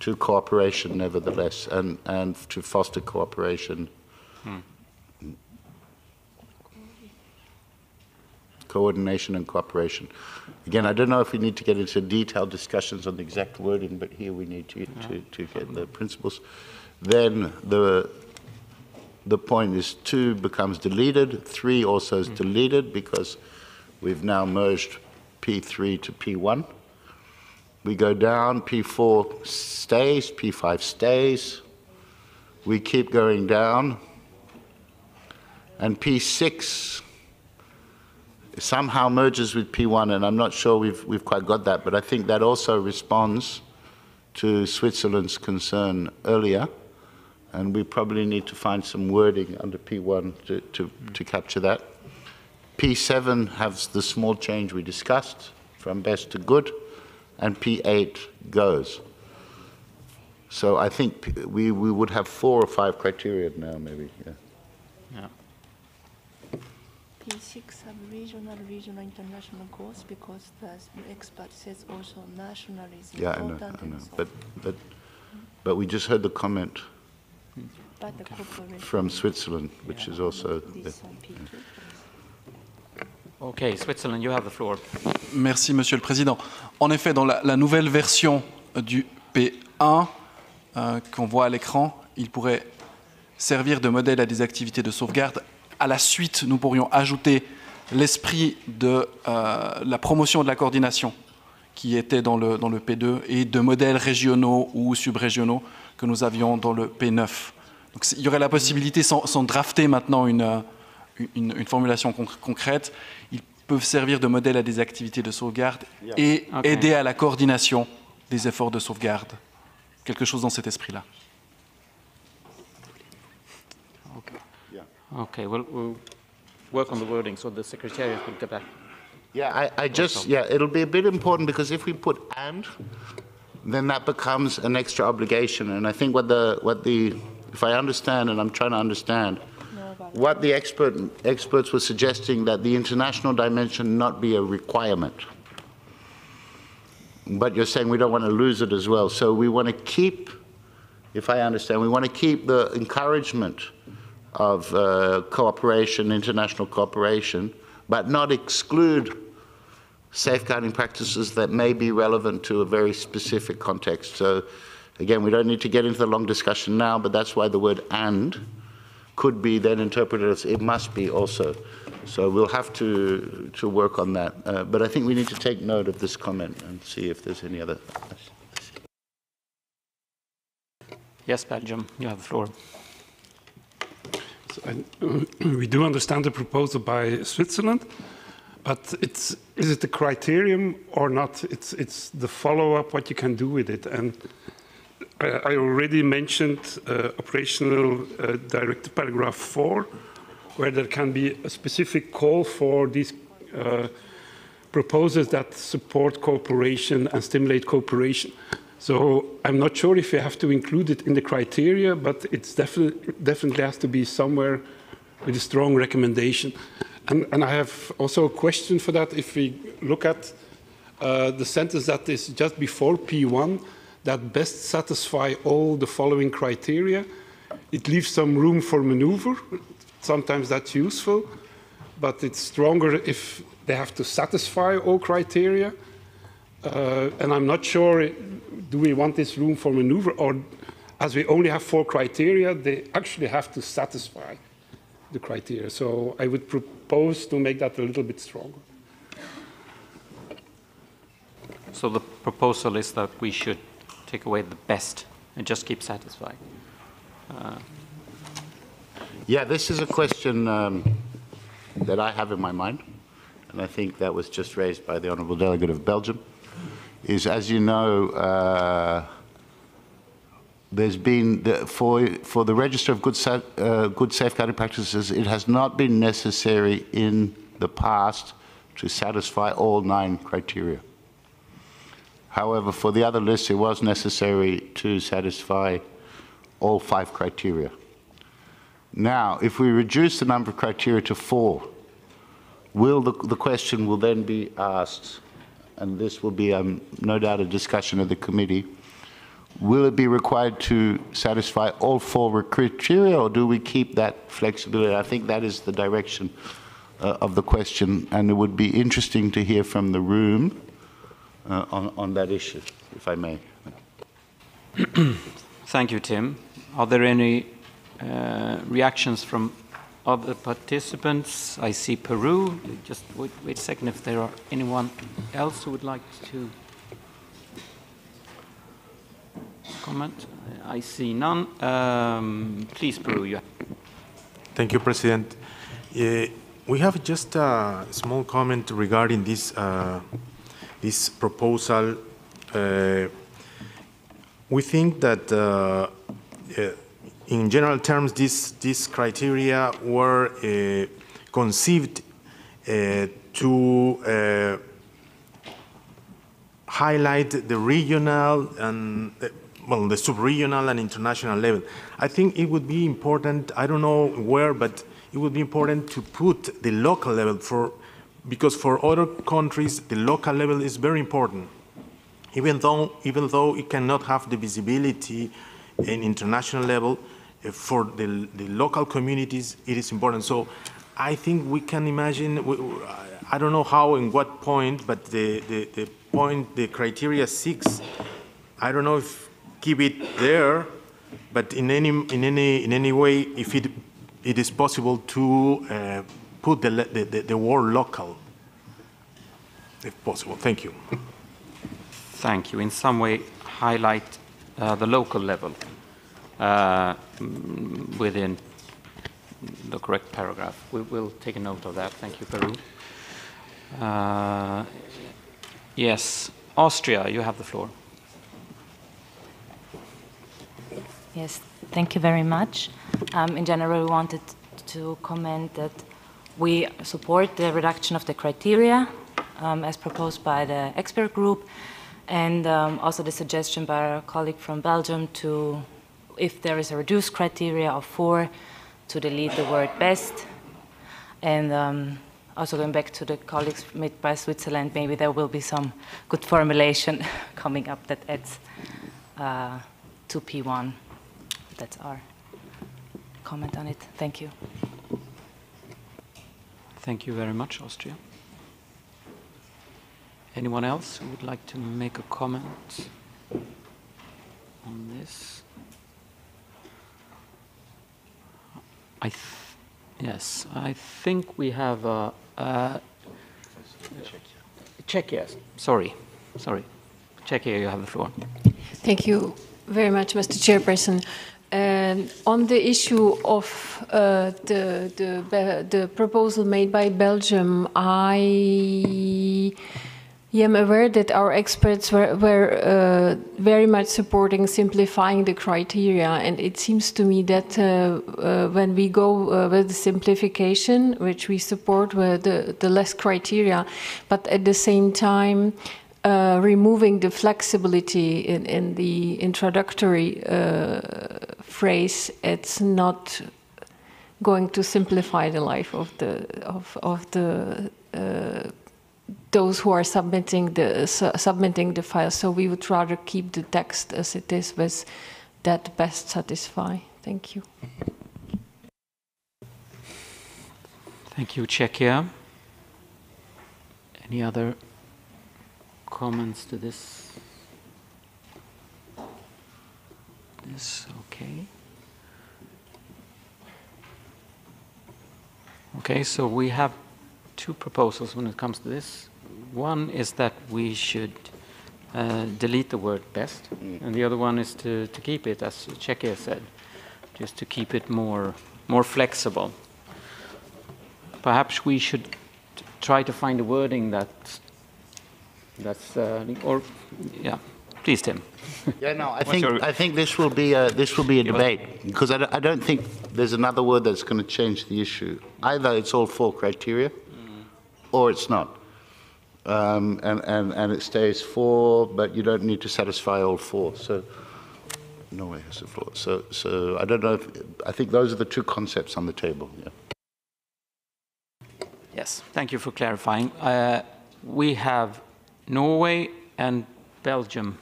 to cooperation, nevertheless, and, and to foster cooperation. Hmm. Coordination and cooperation. Again, I don't know if we need to get into detailed discussions on the exact wording, but here we need to, to, to get the principles. Then the the point is two becomes deleted, three also is deleted because We've now merged P3 to P1. We go down, P4 stays, P5 stays. We keep going down. And P6 somehow merges with P1, and I'm not sure we've, we've quite got that, but I think that also responds to Switzerland's concern earlier, and we probably need to find some wording under P1 to, to, to capture that. P7 has the small change we discussed from best to good, and P8 goes. So I think we, we would have four or five criteria now, maybe. Yeah. yeah. P6 sub-regional, regional, international goals because the expert says also national is yeah, important. Yeah, I know, I know. But, but, but we just heard the comment from Switzerland, which yeah. is also... Yeah. Okay, Switzerland, you have the floor. Merci, Monsieur le Président. En effet, dans la, la nouvelle version du P1 euh, qu'on voit à l'écran, il pourrait servir de modèle à des activités de sauvegarde. À la suite, nous pourrions ajouter l'esprit de euh, la promotion de la coordination qui était dans le, dans le P2 et de modèles régionaux ou subrégionaux que nous avions dans le P9. Donc, il y aurait la possibilité, sans, sans drafter maintenant une, une, une formulation conc- concrète, ils peuvent servir de modèle à des activités de sauvegarde et aider à la coordination des efforts de sauvegarde. Quelque chose dans cet esprit-là. Okay, we'll, we'll work on the wording, so the Secretariat will get back. Yeah, I, I just, yeah, it'll be a bit important because if we put and, then that becomes an extra obligation. And I think what the, what the, if I understand, and I'm trying to understand, what the expert, experts were suggesting that the international dimension not be a requirement. But you're saying we don't want to lose it as well. So we want to keep, if I understand, we want to keep the encouragement of uh, cooperation, international cooperation, but not exclude safeguarding practices that may be relevant to a very specific context. So, again, we don't need to get into the long discussion now, but that's why the word and could be then interpreted as it must be also. So we'll have to, to work on that. Uh, but I think we need to take note of this comment and see if there's any other. Yes, Belgium, you have the floor. We do understand the proposal by Switzerland, but it's, is it the criterion or not? It's, it's the follow-up, what you can do with it. And I, I already mentioned uh, operational uh, directive paragraph 4, where there can be a specific call for these uh, proposals that support cooperation and stimulate cooperation. So I'm not sure if you have to include it in the criteria, but it definitely definitely has to be somewhere with a strong recommendation. And, and I have also a question for that. If we look at uh, the sentence that is just before P1, that best satisfy all the following criteria, it leaves some room for maneuver. Sometimes that's useful, but it's stronger if they have to satisfy all criteria. Uh, and I'm not sure, do we want this room for maneuver, or as we only have four criteria, they actually have to satisfy the criteria. So I would propose to make that a little bit stronger. So the proposal is that we should take away the best and just keep satisfying. Uh, Yeah, this is a question um, that I have in my mind, and I think that was just raised by the Honourable Delegate of Belgium, is as you know, uh, there's been, the, for, for the Register of Good, uh, Good Safeguarding Practices, it has not been necessary in the past to satisfy all nine criteria. However, for the other lists, it was necessary to satisfy all five criteria. Now, if we reduce the number of criteria to four, will the, the question will then be asked, and this will be um, no doubt a discussion of the committee, will it be required to satisfy all four criteria, or do we keep that flexibility? I think that is the direction uh, of the question, and it would be interesting to hear from the room uh, on, on that issue, if I may. Thank you, Tim. Are there any uh, reactions from other participants? I see Peru. Just wait, wait a second if there are anyone else who would like to comment. I see none. Um, please, Peru. You Thank you, President. Uh, we have just a small comment regarding this, uh, this proposal. Uh, we think that, uh, uh, in general terms, these criteria were uh, conceived uh, to uh, highlight the regional and uh, well, the sub-regional and international level. I think it would be important, I don't know where, but it would be important to put the local level for, because for other countries, the local level is very important. Even though, even though it cannot have the visibility in international level, for the, the local communities, it is important. So I think we can imagine, I don't know how and what point, but the, the, the point, the criteria six, I don't know if keep it there, but in any, in any, in any way, if it, it is possible to uh, put the, the, the word local, if possible. Thank you. Thank you. In some way, highlight uh, the local level uh, within the correct paragraph. We, will take a note of that. Thank you, Peru. Uh, yes, Austria, you have the floor. Yes, thank you very much. Um, in general, we wanted to comment that we support the reduction of the criteria um, as proposed by the expert group and um, also the suggestion by our colleague from Belgium to, if there is a reduced criteria of four, to delete the word best. And um, also going back to the colleagues made by Switzerland, maybe there will be some good formulation coming up that adds uh, to P1. That's our comment on it. Thank you. Thank you very much, Austria. Anyone else who would like to make a comment on this? I yes, I think we have a, a Czechia. Sorry, sorry, Czechia. You have the floor. Thank you very much, Mr. Chairperson. Um, on the issue of uh, the, the, the proposal made by Belgium, I am aware that our experts were, were uh, very much supporting simplifying the criteria, and it seems to me that uh, uh when we go uh, with the simplification, which we support, with the, the less criteria, but at the same time uh, removing the flexibility in, in the introductory uh, phrase, it's not going to simplify the life of the of, of the those who are submitting the su submitting the file. So we would rather keep the text as it is with that best satisfy. Thank you. Thank you, Czechia. Any other comments to this? This, okay. Okay, so we have two proposals when it comes to this. One is that we should uh, delete the word best, mm. and the other one is to, to keep it, as Czechia said, just to keep it more, more flexible. Perhaps we should try to find a wording that that's uh, or yeah. Please, Tim. Yeah, no, I think I think this will be a, this will be a debate because I don't, I don't think there's another word that's going to change the issue. Either it's all four criteria, mm. or it's not, um, and and and it stays four, but you don't need to satisfy all four. So. Norway has the floor. So, so I don't know if, I think those are the two concepts on the table. Yeah. Yes, thank you for clarifying. Uh, we have Norway and Belgium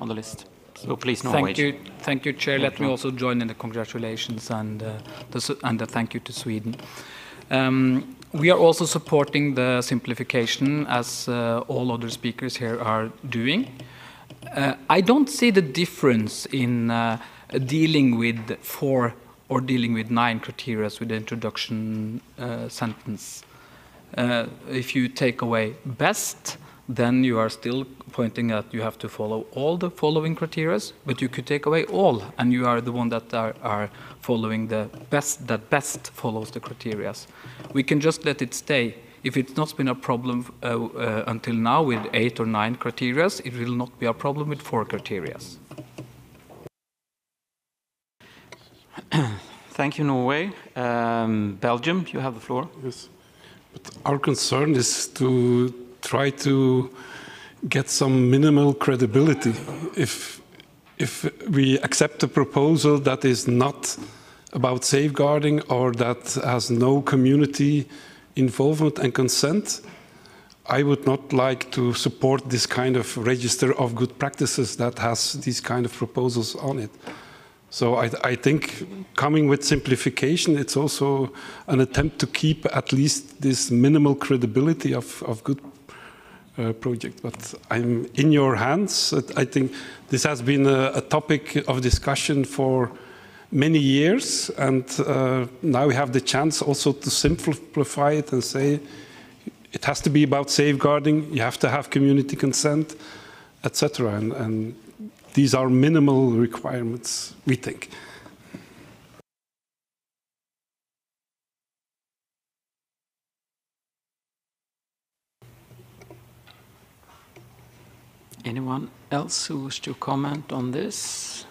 on the list. So please, Norway. Thank you, thank you, Chair. Let me also join in the congratulations and uh, the, and the thank you to Sweden. Um, we are also supporting the simplification as uh, all other speakers here are doing. Uh, I don't see the difference in uh, dealing with four or dealing with nine criteria with the introduction uh, sentence. Uh, if you take away best, then you are still pointing at you have to follow all the following criteria, but you could take away all, and you are the one that are, are following the best, that best follows the criteria. We can just let it stay. If it's not been a problem uh, uh, until now with eight or nine criteria, it will not be a problem with four criteria. Thank you, Norway. Um, Belgium, you have the floor. Yes. But our concern is to try to get some minimal credibility. If, if we accept a proposal that is not about safeguarding or that has no community involvement and consent, I would not like to support this kind of register of good practices that has these kind of proposals on it. So I, I, think coming with simplification, it's also an attempt to keep at least this minimal credibility of, of good uh, project. But I'm in your hands. I think this has been a, a topic of discussion for many years, and uh, now we have the chance also to simplify it and say it has to be about safeguarding. You have to have community consent, etc. And, and these are minimal requirements, we think. Anyone else who wish to comment on this?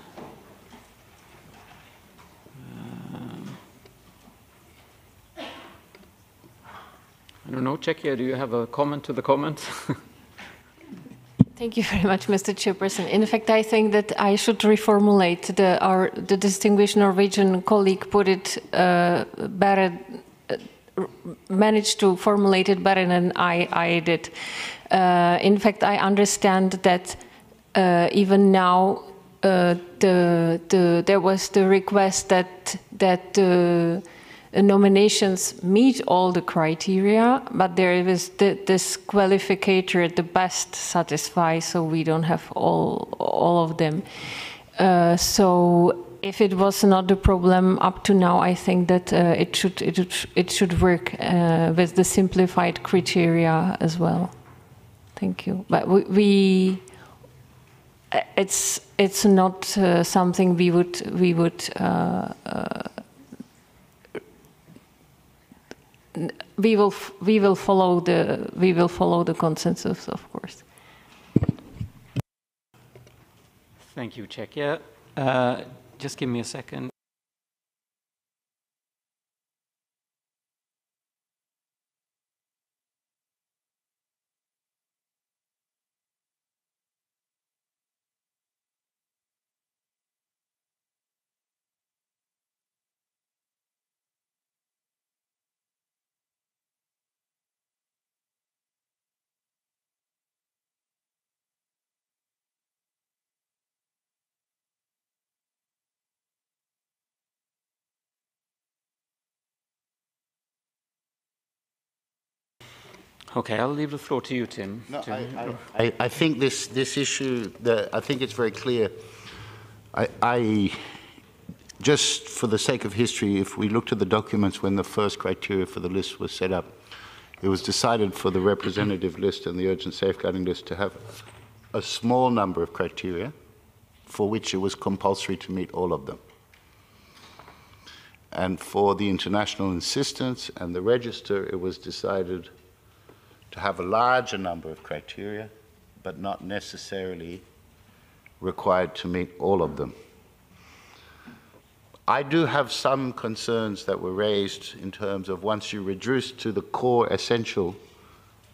Um, I don't know, Czechia, do you have a comment to the comment? Thank you very much, Mr. Chairperson. In fact, I think that I should reformulate the, our, the distinguished Norwegian colleague put it uh, better, uh, managed to formulate it better than I, I did. Uh, in fact, I understand that uh, even now uh, the, the, there was the request that, that the nominations meet all the criteria, but there is the, this qualificator the best satisfy, so we don't have all all of them. Uh, so if it was not the problem up to now, I think that uh, it should it, it should work uh, with the simplified criteria as well. Thank you. But we. we it's it's not uh, something we would we would uh, uh, we will we will follow the we will follow the consensus, of course. Thank you, Czechia. Uh, just give me a second. Okay, I'll leave the floor to you, Tim. No, to- I, I, I think this, this issue, the, I think it's very clear. I, I, just for the sake of history, if we looked at the documents when the first criteria for the list was set up, it was decided for the representative list and the urgent safeguarding list to have a small number of criteria for which it was compulsory to meet all of them. And for the international assistance and the register, it was decided to have a larger number of criteria, but not necessarily required to meet all of them. I do have some concerns that were raised in terms of once you reduce to the core essential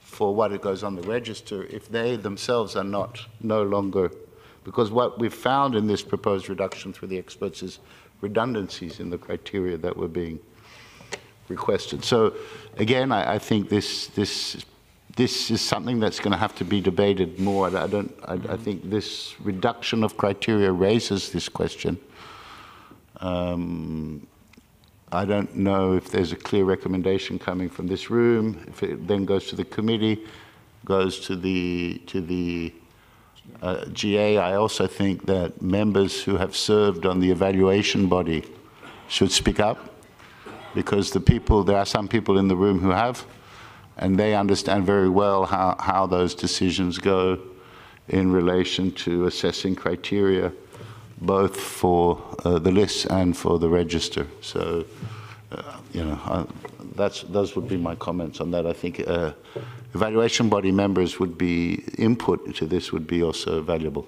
for what it goes on the register, if they themselves are not no longer, because what we've found in this proposed reduction through the experts is redundancies in the criteria that were being requested. So again, I, I think this, this this is something that's going to have to be debated more. I don't. I, I think this reduction of criteria raises this question. Um, I don't know if there's a clear recommendation coming from this room. If it then goes to the committee, goes to the to the uh, GA. I also think that members who have served on the evaluation body should speak up, because the people there are some people in the room who have and they understand very well how, how those decisions go in relation to assessing criteria, both for uh, the list and for the register. So, uh, you know, I, that's, those would be my comments on that. I think uh, evaluation body members would be, input to this would be also valuable.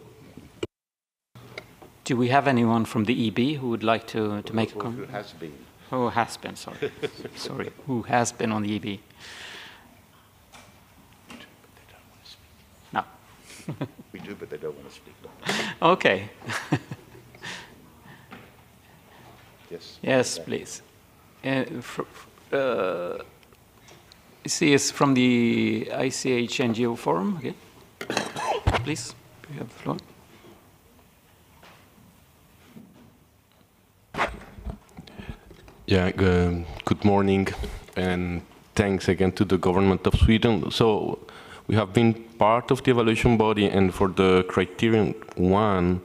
Do we have anyone from the EB who would like to, to make a comment? Who has been? Who has been, sorry. sorry. Who has been on the EB? we do, but they don't want to speak. Okay. yes. Yes, please. Uh, uh, see, is from the ICH NGO Forum. Okay. Please, you have the floor. Yeah, uh, good morning, and thanks again to the government of Sweden. So we have been part of the evaluation body, and for the criterion one,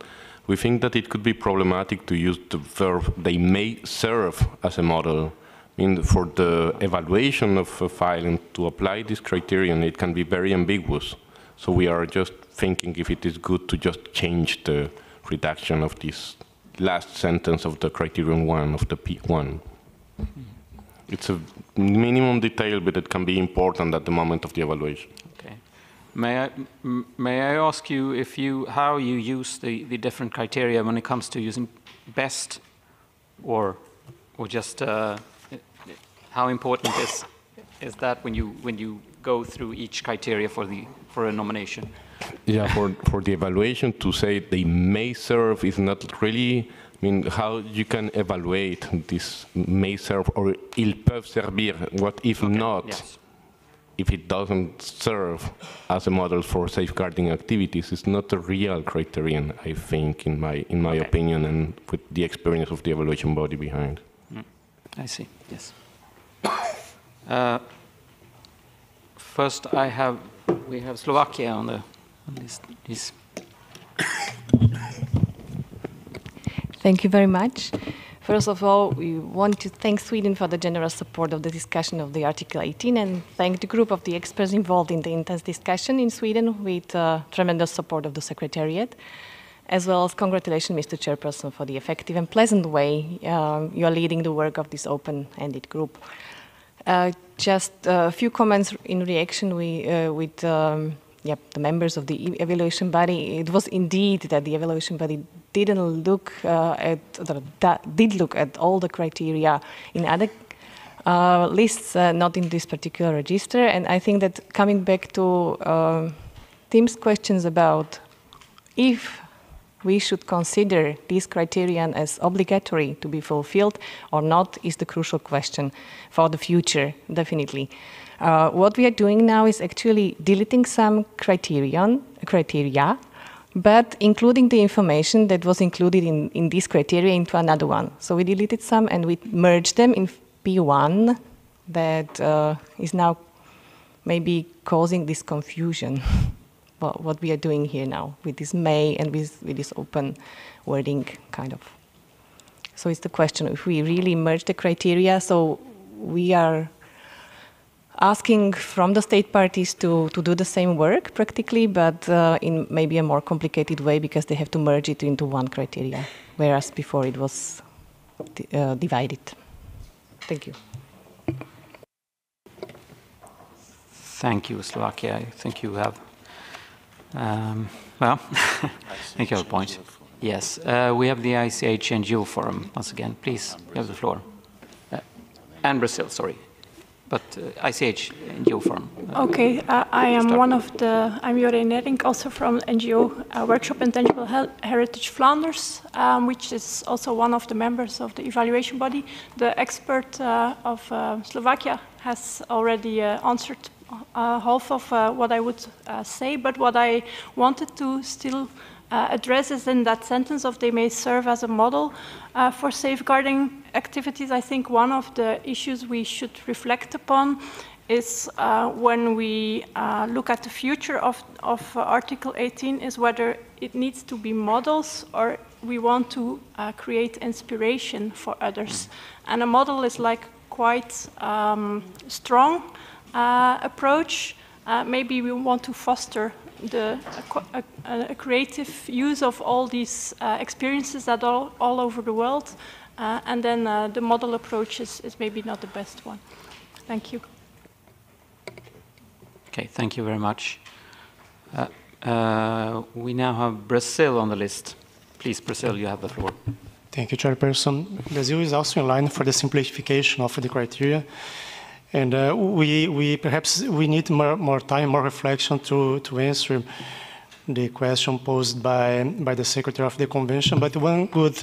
we think that it could be problematic to use the verb they may serve as a model. I mean, for the evaluation of a file and to apply this criterion, it can be very ambiguous. So we are just thinking if it is good to just change the reduction of this last sentence of the criterion one of the P1. It's a minimum detail, but it can be important at the moment of the evaluation. Okay. May I, may I ask you if you, how you use the, the different criteria when it comes to using best or, or just, uh, how important is, is that when you, when you go through each criteria for the, for a nomination? Yeah, for, for the evaluation to say they may serve is not really, I mean, how you can evaluate this may serve or ils peuvent servir, what if not? yes. If it doesn't serve as a model for safeguarding activities, it's not a real criterion, I think, in my, in my opinion, and with the experience of the evaluation body behind. Mm, I see, yes. Uh, First, I have, we have Slovakia on the, on this, this Thank you very much. First of all, we want to thank Sweden for the generous support of the discussion of the Article 18 and thank the group of the experts involved in the intense discussion in Sweden with uh, tremendous support of the Secretariat, as well as congratulations, Mr. Chairperson, for the effective and pleasant way um, you are leading the work of this open-ended group. Uh, just a few comments in reaction we, uh, with um, yep, the members of the evaluation body. It was indeed that the evaluation body didn't look uh, at, that did look at all the criteria in other uh, lists, uh, not in this particular register. And I think that coming back to um Tim's questions about if we should consider these criterion as obligatory to be fulfilled or not is the crucial question for the future, definitely. Uh, what we are doing now is actually deleting some criterion, criteria, but including the information that was included in, in this criteria into another one. So we deleted some and we merged them in P1 that uh, is now maybe causing this confusion. what, what we are doing here now with this may and with, with this open wording kind of. So it's the question if we really merge the criteria, so we are asking from the state parties to, to do the same work practically, but uh, in maybe a more complicated way because they have to merge it into one criteria, whereas before it was uh, divided. Thank you. Thank you, Slovakia. I think you have, um, well, I think you point. Yes, uh, we have the ICH NGO Forum once again. Please, you have the floor. Uh, and Brazil, sorry. But uh, ICH NGO Forum. Uh, Okay, uh, I am one of the, I'm Jorijn Neyrinck, also from NGO uh, Workshop Intangible Hel- Heritage Flanders, um, which is also one of the members of the evaluation body. The expert uh, of uh, Slovakia has already uh, answered uh, half of uh, what I would uh, say, but what I wanted to still uh, address is in that sentence of they may serve as a model uh, for safeguarding activities. I think one of the issues we should reflect upon is uh, when we uh, look at the future of, of uh, Article 18 is whether it needs to be models or we want to uh, create inspiration for others. And a model is like quite um, strong approach. Uh, maybe we want to foster the a, a, a creative use of all these uh, experiences that are all over the world, uh, and then uh, the model approach is, is maybe not the best one. Thank you. Okay, thank you very much. Uh, uh, we now have Brazil on the list. Please, Brazil, you have the floor. Thank you, Chairperson. Brazil is also in line for the simplification of the criteria. And uh, we, we perhaps we need more, more time, more reflection to, to answer the question posed by, by the Secretary of the Convention. But one good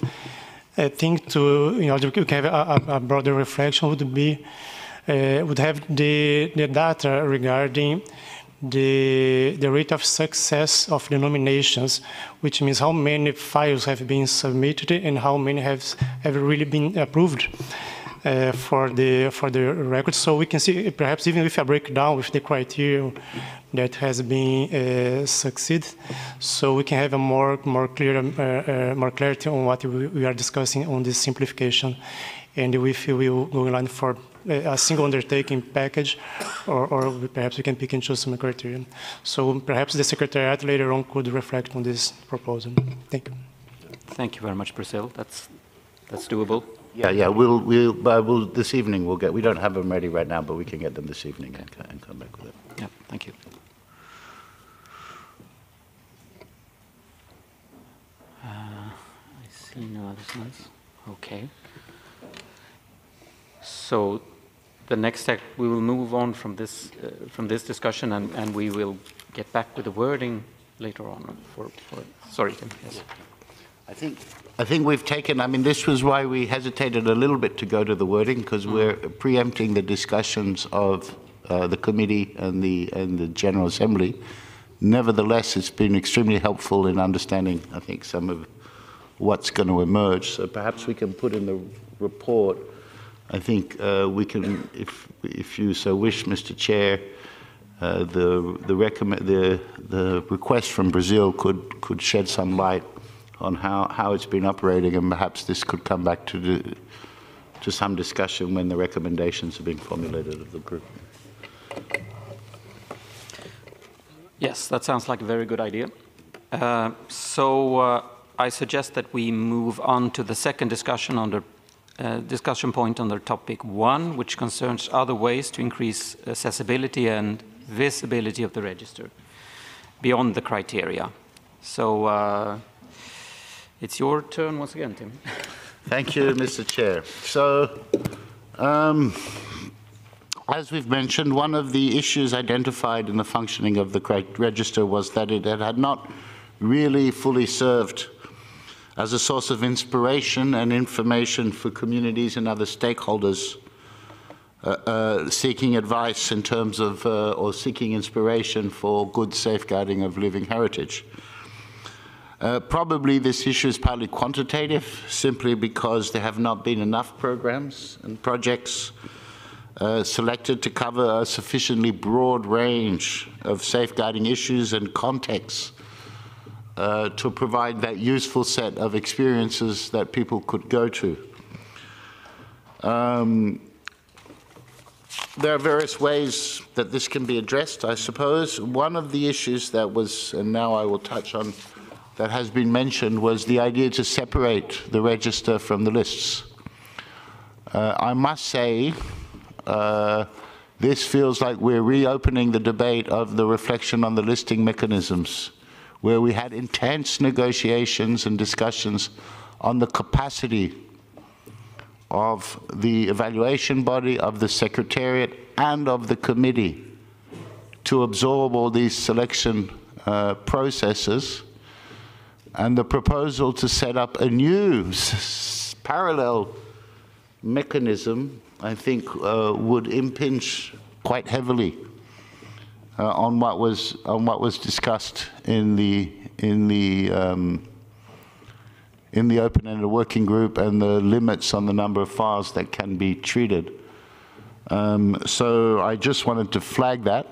uh, thing to, in order to have a, a- a broader reflection would be, uh, would have the, the data regarding the, the rate of success of the nominations, which means how many files have been submitted and how many have, have really been approved uh, for the for the record. So we can see perhaps even with a breakdown with the criteria that has been uh, succeed, so we can have a more more clear uh, uh, more clarity on what we, are discussing on this simplification, and if we will go in line for a a single undertaking package, or, or perhaps we can pick and choose some criteria. So perhaps the secretariat later on could reflect on this proposal. Thank you. Thank you very much, Brazil. That's, that's doable. Yeah, yeah, we'll, we'll, uh, we'll, this evening we'll get, we don't have them ready right now, but we can get them this evening and, and come back with it. Yeah, thank you. Uh, I see no other ones. Okay. So the next step, we will move on from this, uh, from this discussion and, and we will get back with the wording later on for, for sorry, Tim, yes. I think, I think we've taken, I mean, this was why we hesitated a little bit to go to the wording, because we're preempting the discussions of uh, the committee and the, and the General Assembly. Nevertheless, it's been extremely helpful in understanding, I think, some of what's going to emerge. So perhaps we can put in the report, I think uh, we can, if, if you so wish, Mr. Chair, uh, the, the, recommend, the, the request from Brazil could, could shed some light on how, how it's been operating, and perhaps this could come back to, the, to some discussion when the recommendations are being formulated of the group. Yes, that sounds like a very good idea. Uh, so uh, I suggest that we move on to the second discussion under uh, discussion point under topic one, which concerns other ways to increase accessibility and visibility of the register beyond the criteria. So uh, it's your turn once again, Tim. Thank you, Mr. Chair. So, um, as we've mentioned, one of the issues identified in the functioning of the register was that it had not really fully served as a source of inspiration and information for communities and other stakeholders uh, uh, seeking advice in terms of, uh, or seeking inspiration for good safeguarding of living heritage. Uh, probably this issue is partly quantitative, simply because there have not been enough programs and projects uh, selected to cover a sufficiently broad range of safeguarding issues and contexts uh, to provide that useful set of experiences that people could go to. Um, there are various ways that this can be addressed, I suppose. One of the issues that was, and now I will touch on, that has been mentioned was the idea to separate the register from the lists. Uh, I must say, uh, this feels like we're reopening the debate of the reflection on the listing mechanisms where we had intense negotiations and discussions on the capacity of the evaluation body, of the secretariat, and of the committee to absorb all these selection uh, processes. And the proposal to set up a new parallel mechanism, I think, uh, would impinge quite heavily uh, on what was on what was discussed in the in the um, in the open-ended working group and the limits on the number of files that can be treated. Um, so I just wanted to flag that.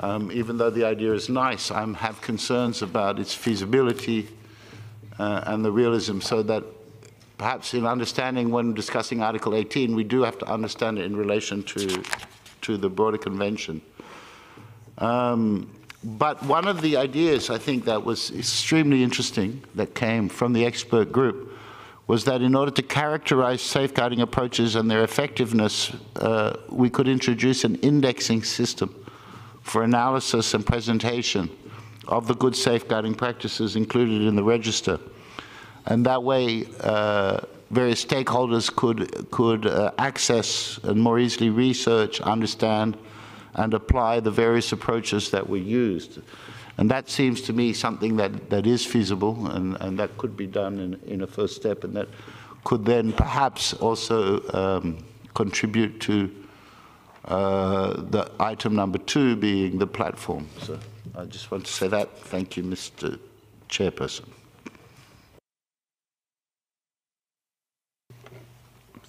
Um, even though the idea is nice, I have concerns about its feasibility uh, and the realism so that perhaps in understanding when discussing Article 18, we do have to understand it in relation to, to the broader convention. Um, but one of the ideas I think that was extremely interesting that came from the expert group was that in order to characterize safeguarding approaches and their effectiveness, uh, we could introduce an indexing system for analysis and presentation of the good safeguarding practices included in the register. And that way, uh, various stakeholders could, could uh, access and more easily research, understand, and apply the various approaches that were used. And that seems to me something that, that is feasible and, and that could be done in, in a first step and that could then perhaps also um, contribute to the item number two being the platform. So I just want to say that. Thank you, Mr. Chairperson.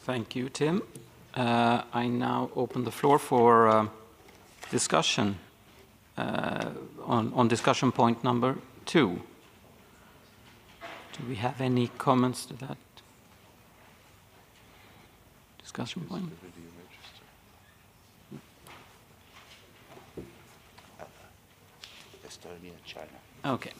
Thank you, Tim. Uh, I now open the floor for uh, discussion uh, on, on discussion point number two. Do we have any comments to that discussion point? Estonia, China. Okay.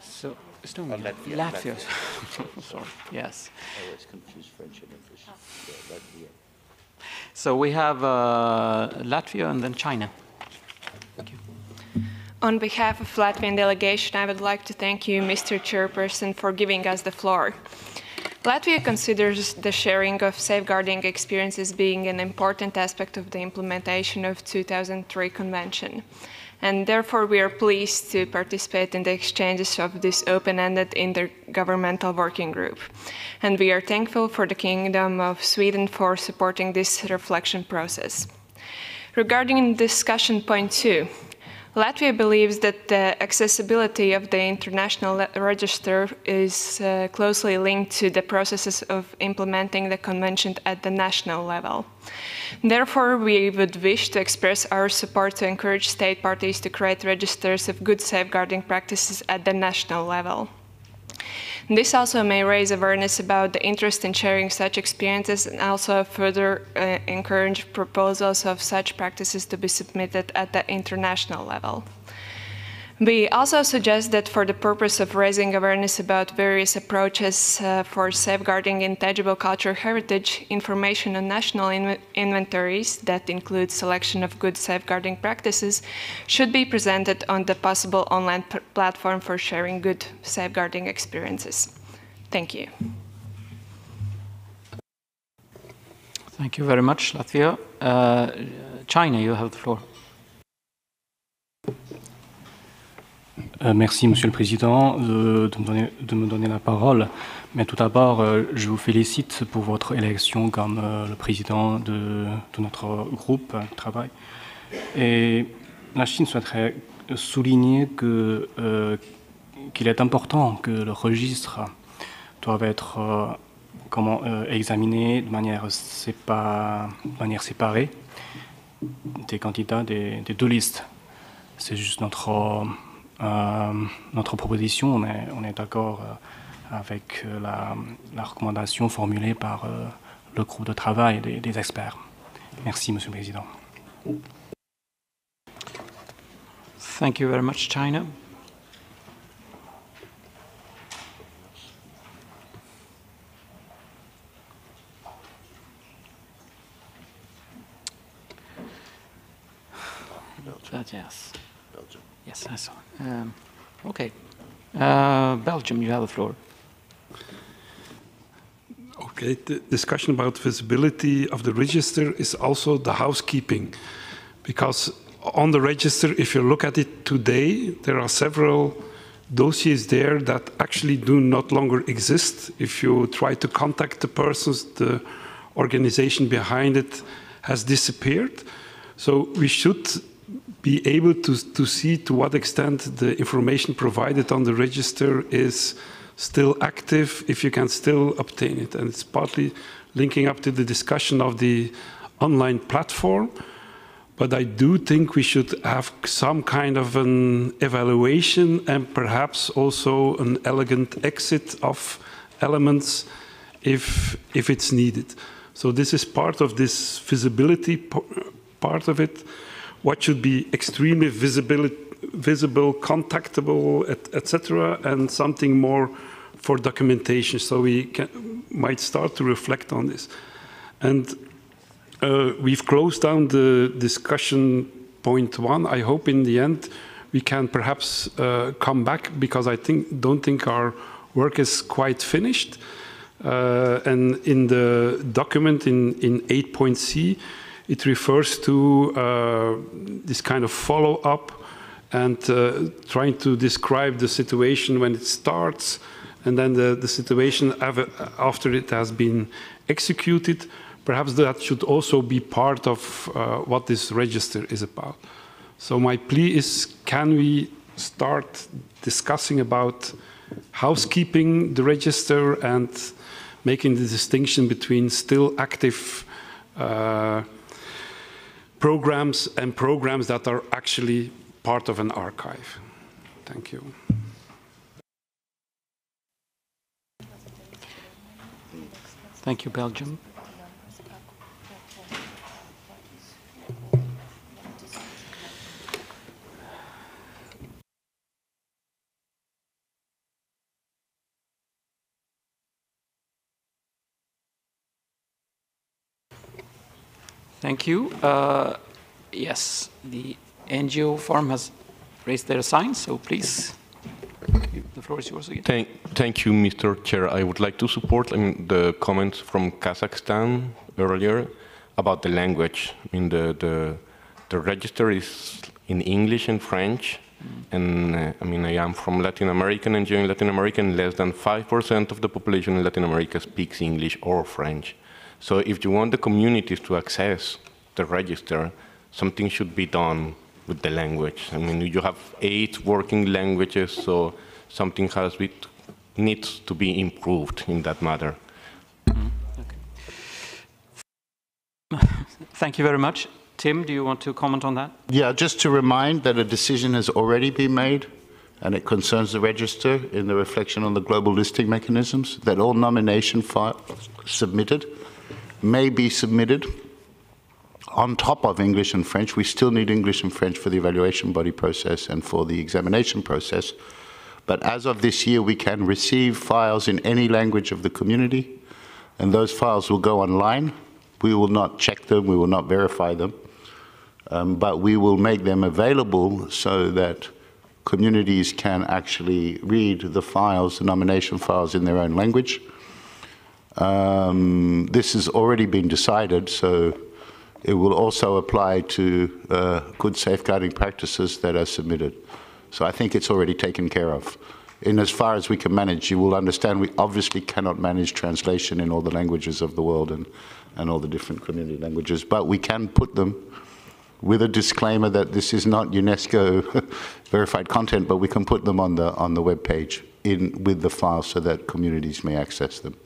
So, Estonia, Oh, Latvia, Latvia. Latvia. Sorry, yes. I always confuse French and English. Yeah, Latvia. So we have uh, Latvia and then China. Thank you. On behalf of Latvian delegation, I would like to thank you, Mr. Chairperson, for giving us the floor. Latvia considers the sharing of safeguarding experiences being an important aspect of the implementation of 2003 Convention. And therefore, we are pleased to participate in the exchanges of this open-ended intergovernmental working group. And we are thankful for the Kingdom of Sweden for supporting this reflection process. Regarding discussion point two, Latvia believes that the accessibility of the international register is uh, closely linked to the processes of implementing the convention at the national level. Therefore, we would wish to express our support to encourage state parties to create registers of good safeguarding practices at the national level. This also may raise awareness about the interest in sharing such experiences and also further uh, encourage proposals of such practices to be submitted at the international level. We also suggest that for the purpose of raising awareness about various approaches uh, for safeguarding intangible cultural heritage, information on national in inventories that include selection of good safeguarding practices should be presented on the possible online platform for sharing good safeguarding experiences. Thank you. Thank you very much, Latvia. Uh, China, you have the floor. Merci, Monsieur le Président, de, me donner, la parole. Mais tout d'abord, euh, je vous félicite pour votre élection comme euh, le président de, notre groupe de travail. Et la Chine souhaiterait souligner euh, qu'il est important que le registre doit être euh, euh, examiné de manière, séparée des candidats des, deux listes. C'est juste notre euh, notre proposition, on est, on est d'accord euh, avec euh, la, la, recommandation formulée par le groupe de travail des, des experts. Merci, Monsieur le Président. Thank you very much, China. yes. Yes, I saw. Um, okay. Uh, Belgium, you have the floor. Okay, the discussion about visibility of the register is also the housekeeping. Because on the register, if you look at it today, there are several dossiers there that actually do not longer exist. If you try to contact the persons, the organization behind it has disappeared. So we should be able to, to see to what extent the information provided on the register is still active, if you can still obtain it. And it's partly linking up to the discussion of the online platform. But I do think we should have some kind of an evaluation and perhaps also an elegant exit of elements if, if it's needed. So this is part of this visibility part of it what should be extremely visible, visible contactable, etc., et and something more for documentation. So we can, might start to reflect on this. And uh, we've closed down the discussion point one. I hope in the end we can perhaps uh, come back because I think don't think our work is quite finished. Uh, and in the document in, in 8.c, it refers to uh, this kind of follow-up and uh, trying to describe the situation when it starts and then the, the situation after it has been executed. Perhaps that should also be part of uh, what this register is about. So my plea is, can we start discussing about housekeeping the register and making the distinction between still active uh, programs and programs that are actually part of an archive. Thank you. Thank you, Belgium. Thank you. Uh, yes, the NGO forum has raised their sign, so please, the floor is yours again. Thank, thank you, Mr. Chair. I would like to support I mean, the comments from Kazakhstan earlier about the language. I mean, the, the, the register is in English and French, and uh, I mean, I am from Latin America, and during Latin America, less than 5% of the population in Latin America speaks English or French. So if you want the communities to access the register, something should be done with the language. I mean, you have eight working languages, so something has be, needs to be improved in that matter. Mm-hmm. Thank you very much. Tim, do you want to comment on that? Yeah, just to remind that a decision has already been made and it concerns the register in the reflection on the global listing mechanisms that all nomination files submitted may be submitted on top of English and French. We still need English and French for the evaluation body process and for the examination process. But as of this year, we can receive files in any language of the community, and those files will go online. We will not check them, we will not verify them, um, but we will make them available so that communities can actually read the files, the nomination files in their own language. Um, this has already been decided, so it will also apply to uh, good safeguarding practices that are submitted. So I think it's already taken care of. In as far as we can manage, you will understand we obviously cannot manage translation in all the languages of the world and, and all the different community languages, but we can put them with a disclaimer that this is not UNESCO verified content, but we can put them on the on the web page in with the file so that communities may access them,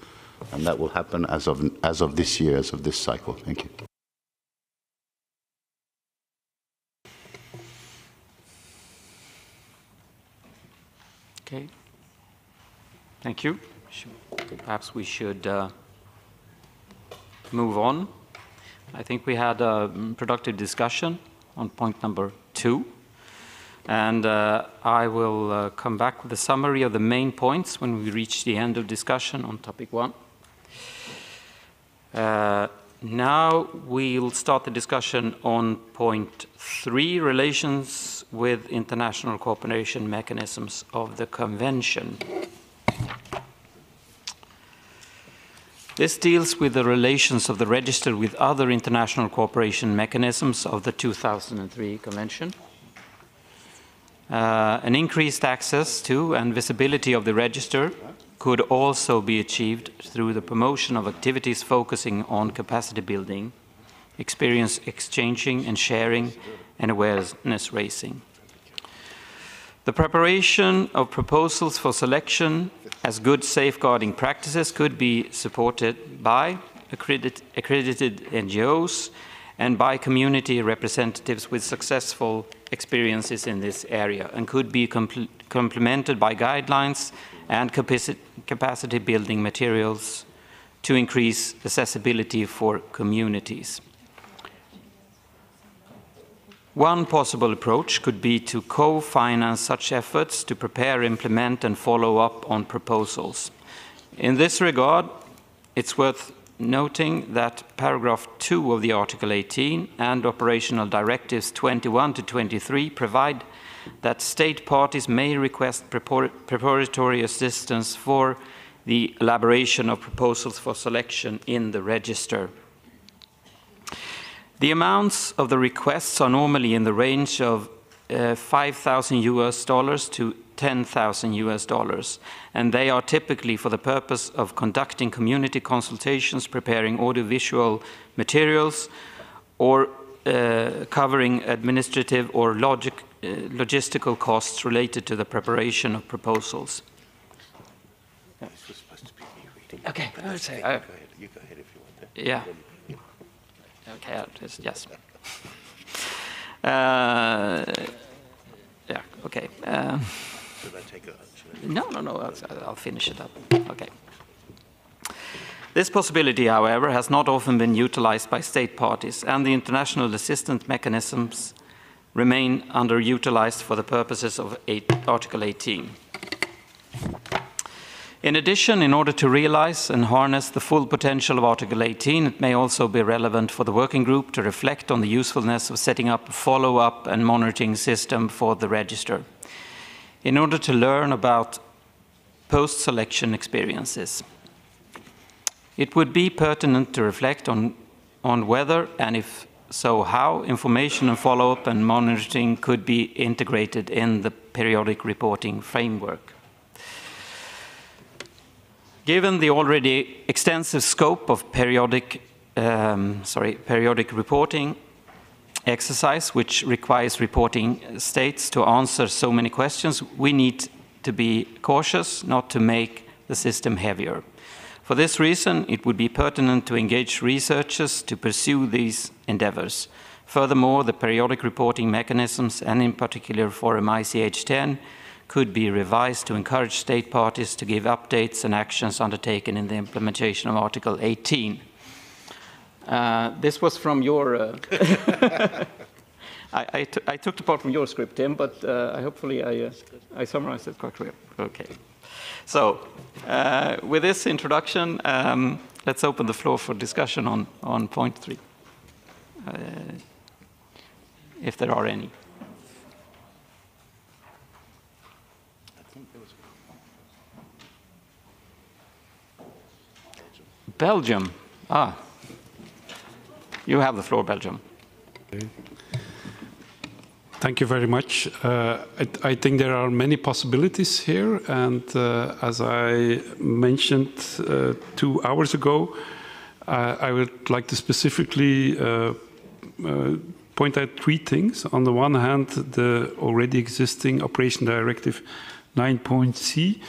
and that will happen as of as of this year, as of this cycle. Thank you. Okay. Thank you. Perhaps we should uh, move on. I think we had a productive discussion on point number two. And uh, I will uh, come back with a summary of the main points when we reach the end of discussion on topic one. Uh, now we'll start the discussion on point three, relations with international cooperation mechanisms of the Convention. This deals with the relations of the register with other international cooperation mechanisms of the 2003 Convention. Uh, an increased access to and visibility of the register could also be achieved through the promotion of activities focusing on capacity building, experience exchanging and sharing, and awareness raising. The preparation of proposals for selection as good safeguarding practices could be supported by accredit accredited NGOs and by community representatives with successful experiences in this area and could be compl complemented by guidelines and capacity building materials to increase accessibility for communities. One possible approach could be to co-finance such efforts to prepare, implement and follow up on proposals. In this regard, it's worth noting that paragraph 2 of the Article 18 and operational directives 21 to 23 provide that state parties may request preparatory assistance for the elaboration of proposals for selection in the register. The amounts of the requests are normally in the range of uh, 5,000 US dollars to 10,000 US dollars, and they are typically for the purpose of conducting community consultations, preparing audiovisual materials, or uh, covering administrative or logic, logistical costs related to the preparation of proposals. Okay, I would say. you, go ahead, you go ahead if you want to. Yeah. Okay, just, yes. Uh, yeah, okay. Uh, should I take a, no, no, no, I'll, I'll finish it up. Okay. This possibility, however, has not often been utilized by state parties, and the international assistance mechanisms remain underutilized for the purposes of eight, Article 18. In addition, in order to realize and harness the full potential of Article 18, it may also be relevant for the working group to reflect on the usefulness of setting up a follow-up and monitoring system for the register in order to learn about post-selection experiences. It would be pertinent to reflect on, on whether, and if so how, information and follow-up and monitoring could be integrated in the periodic reporting framework. Given the already extensive scope of periodic, um, sorry, periodic reporting exercise, which requires reporting states to answer so many questions, we need to be cautious not to make the system heavier. For this reason, it would be pertinent to engage researchers to pursue these endeavors. Furthermore, the periodic reporting mechanisms, and in particular Form ICH 10, could be revised to encourage state parties to give updates and actions undertaken in the implementation of Article 18. Uh, this was from your. Uh, I, took the part from your script, Tim, but uh, I hopefully I, uh, I summarized it quite well. Okay. So, uh, with this introduction, um, let's open the floor for discussion on, on point three, if there are any. Belgium. Ah. You have the floor, Belgium. Thank you very much. Uh, I, I, think there are many possibilities here, and uh, as I mentioned uh, two hours ago, uh, I would like to specifically uh, point out three things. On the one hand, the already existing Operation Directive 9.c,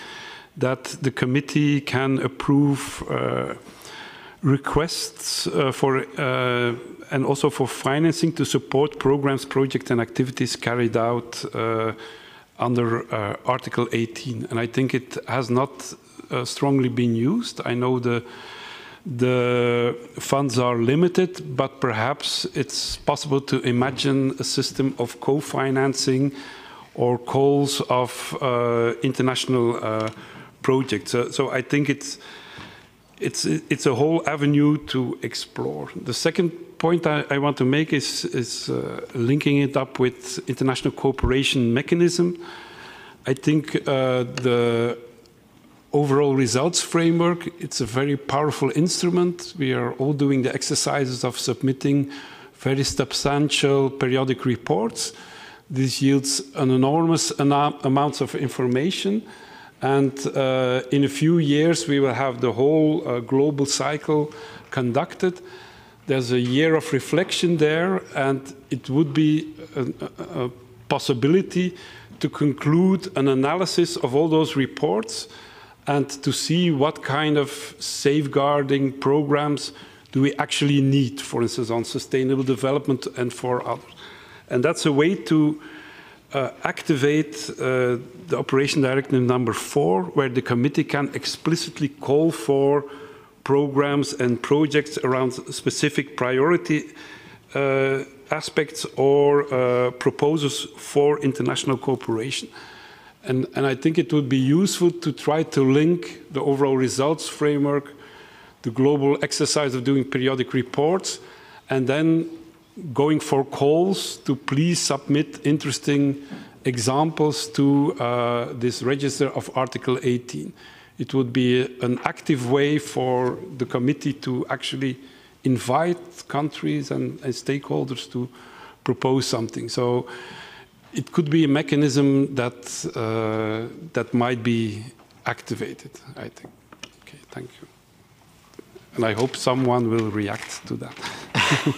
that the committee can approve requests uh, for uh, and also for financing to support programs, projects, and activities carried out uh, under uh, Article 18. And I think it has not uh, strongly been used. I know the the funds are limited, but perhaps it's possible to imagine a system of co-financing or calls of uh, international projects. So, so I think it's it's, it's a whole avenue to explore. The second point I, I want to make is, is uh, linking it up with international cooperation mechanism. I think uh, the overall results framework, it's a very powerful instrument. We are all doing the exercises of submitting very substantial periodic reports. This yields an enormous amount of information and uh, in a few years, we will have the whole uh, global cycle conducted. There's a year of reflection there, and it would be a, a possibility to conclude an analysis of all those reports and to see what kind of safeguarding programs do we actually need, for instance, on sustainable development and for others. And that's a way to uh, activate uh, the operation directive number four, where the committee can explicitly call for programs and projects around specific priority uh, aspects or uh, proposals for international cooperation. And, and, I think it would be useful to try to link the overall results framework, the global exercise of doing periodic reports, and then going for calls to please submit interesting examples to uh, this register of Article 18. It would be an active way for the committee to actually invite countries and, and stakeholders to propose something. So it could be a mechanism that, uh, that might be activated, I think. Okay, thank you. And I hope someone will react to that.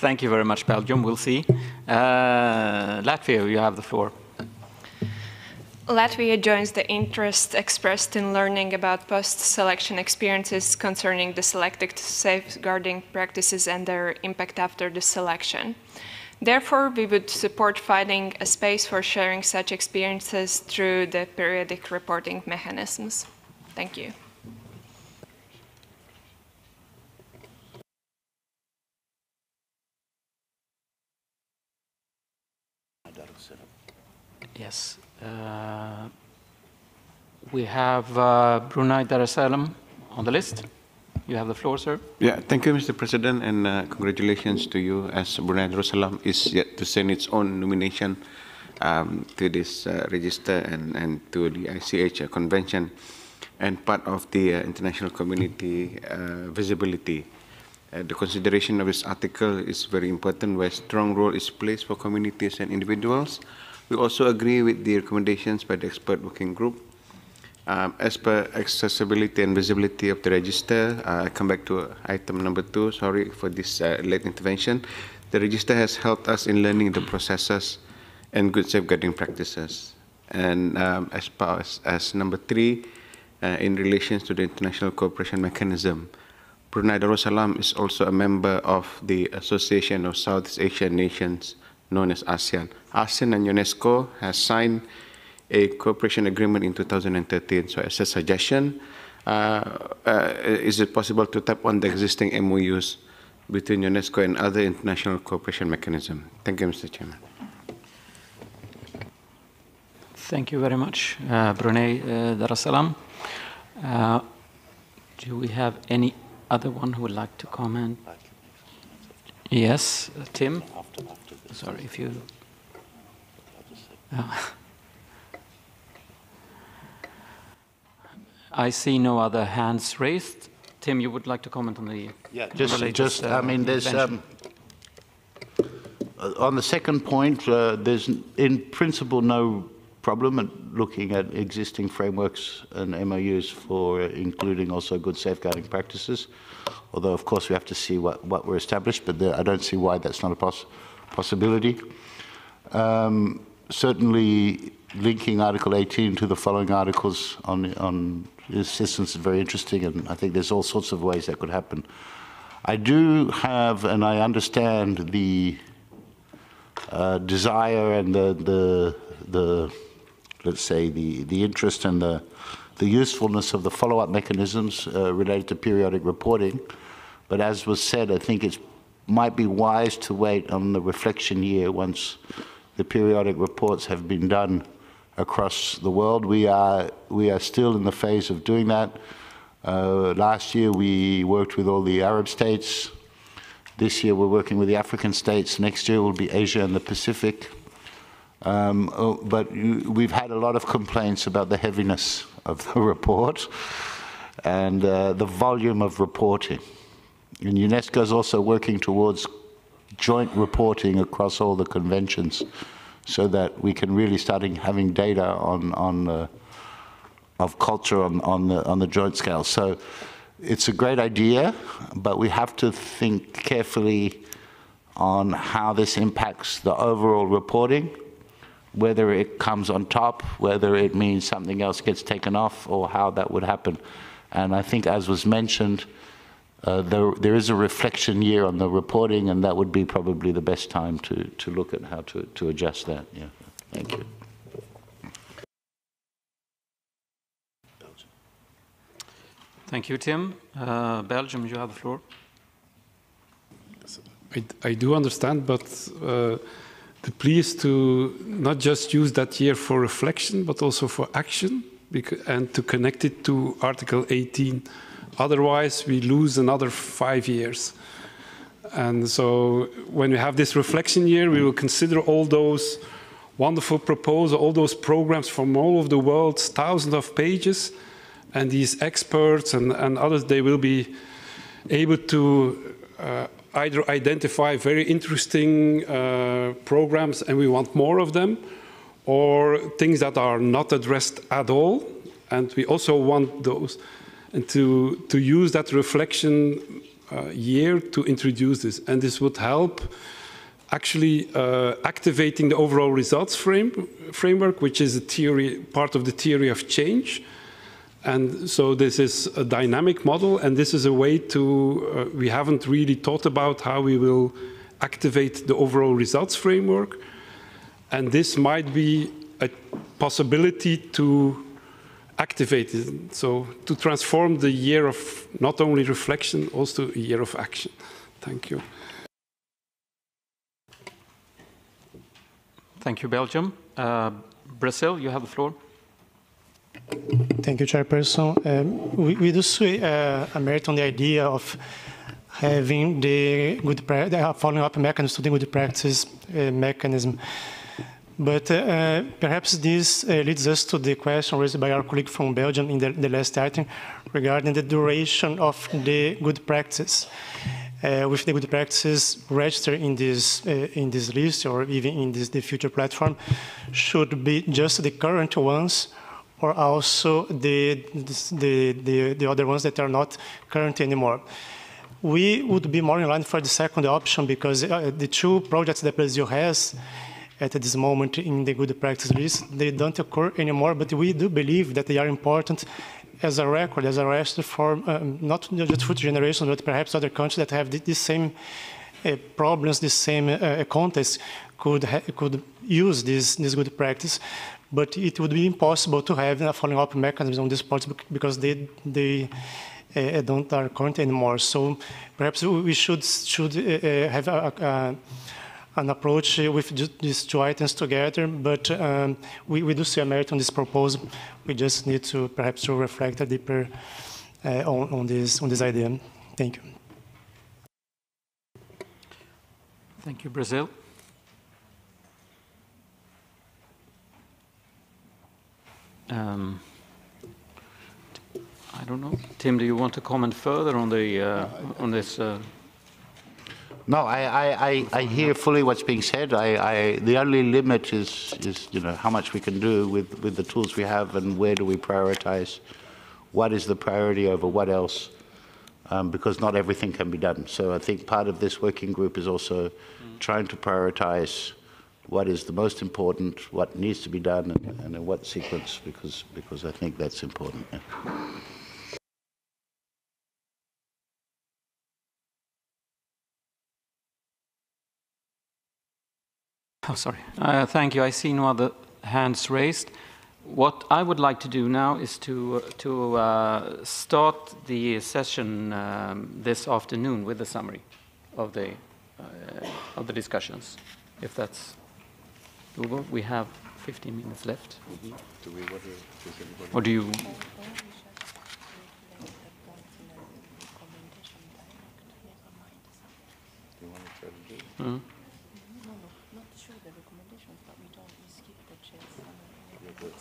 Thank you very much, Belgium. We'll see. Uh, Latvia, you have the floor. Latvia joins the interest expressed in learning about post-selection experiences concerning the selected safeguarding practices and their impact after the selection. Therefore, we would support finding a space for sharing such experiences through the periodic reporting mechanisms. Thank you. Yes. Uh, we have uh, Brunei Darussalam on the list. You have the floor, sir. Yeah, thank you, Mr. President, and uh, congratulations to you as Brunei Darussalam is yet to send its own nomination um, to this uh, register and, and to the ICH convention and part of the uh, international community uh, visibility. Uh, the consideration of this article is very important where strong role is placed for communities and individuals. We also agree with the recommendations by the expert working group um, as per accessibility and visibility of the register, uh, I come back to item number two. Sorry for this uh, late intervention. The register has helped us in learning the processes and good safeguarding practices. And um, as far as, as number three, uh, in relation to the international cooperation mechanism, Brunei Darussalam is also a member of the Association of Southeast Asian Nations, known as ASEAN. ASEAN and UNESCO has signed a cooperation agreement in 2013. So as a suggestion, uh, uh, is it possible to tap on the existing MOUs between UNESCO and other international cooperation mechanisms? Thank you, Mr. Chairman. Thank you very much, uh, Brunei uh, Darussalam. Uh, do we have any other one who would like to comment? Yes, uh, Tim. Sorry if you. Uh, I see no other hands raised. Tim, you would like to comment on the yeah, just, latest, just uh, I mean, there's um, uh, on the second point, uh, there's in principle no problem at looking at existing frameworks and MOUs for including also good safeguarding practices. Although, of course, we have to see what, what were established, but I don't see why that's not a poss possibility. Um, certainly, linking Article 18 to the following articles on, on assistance is very interesting, and I think there's all sorts of ways that could happen. I do have, and I understand the uh, desire and the, the, the, let's say, the, the interest and the, the usefulness of the follow-up mechanisms uh, related to periodic reporting. But as was said, I think it might be wise to wait on the reflection year once the periodic reports have been done across the world. We are, we are still in the phase of doing that. Uh, last year we worked with all the Arab states. This year we're working with the African states. Next year will be Asia and the Pacific. Um, oh, but we've had a lot of complaints about the heaviness of the report and uh, the volume of reporting. And UNESCO is also working towards joint reporting across all the conventions so that we can really start having data on, on uh, of culture on, on, the, on the joint scale. So it's a great idea, but we have to think carefully on how this impacts the overall reporting, whether it comes on top, whether it means something else gets taken off, or how that would happen. And I think, as was mentioned, uh, there, there is a reflection year on the reporting, and that would be probably the best time to, to look at how to, to adjust that. Yeah, thank you. Thank you, Tim. Uh, Belgium, you have the floor. I, I do understand, but uh, the plea is to not just use that year for reflection, but also for action, and to connect it to Article 18 Otherwise, we lose another five years. And so when we have this reflection year, we will consider all those wonderful proposals, all those programs from all over the world, thousands of pages, and these experts and, and others, they will be able to uh, either identify very interesting uh, programs and we want more of them, or things that are not addressed at all, and we also want those and to, to use that reflection uh, year to introduce this. And this would help actually uh, activating the overall results frame, framework, which is a theory, part of the theory of change. And so this is a dynamic model, and this is a way to, uh, we haven't really thought about how we will activate the overall results framework. And this might be a possibility to activated. So to transform the year of not only reflection, also a year of action. Thank you. Thank you, Belgium. Uh, Brazil, you have the floor. Thank you, Chairperson. Um, we, we do see uh, a merit on the idea of having the good pra- the following up mechanism to the good practice uh, mechanism. But uh, perhaps this uh, leads us to the question raised by our colleague from Belgium in the, the last item regarding the duration of the good practice. Uh, with the good practices registered in this uh, in this list or even in this the future platform, should be just the current ones, or also the the the, the other ones that are not current anymore we would be more in line for the second option because uh, the two projects that Brazil has at this moment in the good practice list, they don't occur anymore, but we do believe that they are important as a record, as a register for um, not just future generations, but perhaps other countries that have the, the same uh, problems, the same uh, context could, could use this, this good practice. But it would be impossible to have a following up mechanism on this part because they, they uh, don't are current anymore. So perhaps we should should uh, have a, a, an approach with these two items together. But um, we, we do see a merit on this proposal. We just need to perhaps to reflect a deeper uh, on, on this on this idea. Thank you. Thank you, Brazil. Um, I don't know. Tim, do you want to comment further on the uh, on this? Uh... No, I, I, I, I, hear fully what's being said. I, I, the only limit is, is you know how much we can do with, with the tools we have and where do we prioritize. What is the priority over what else? Um, because not everything can be done. So I think part of this working group is also trying to prioritize what is the most important, what needs to be done, and, and in what sequence, because, because I think that's important. Yeah. Sorry. Uh, thank you. I see no other hands raised. What I would like to do now is to, uh, to uh, start the session um, this afternoon with a summary of the, uh, of the discussions, if that's doable. We have 15 minutes left. Mm -hmm. do we, what or do you... Mm -hmm.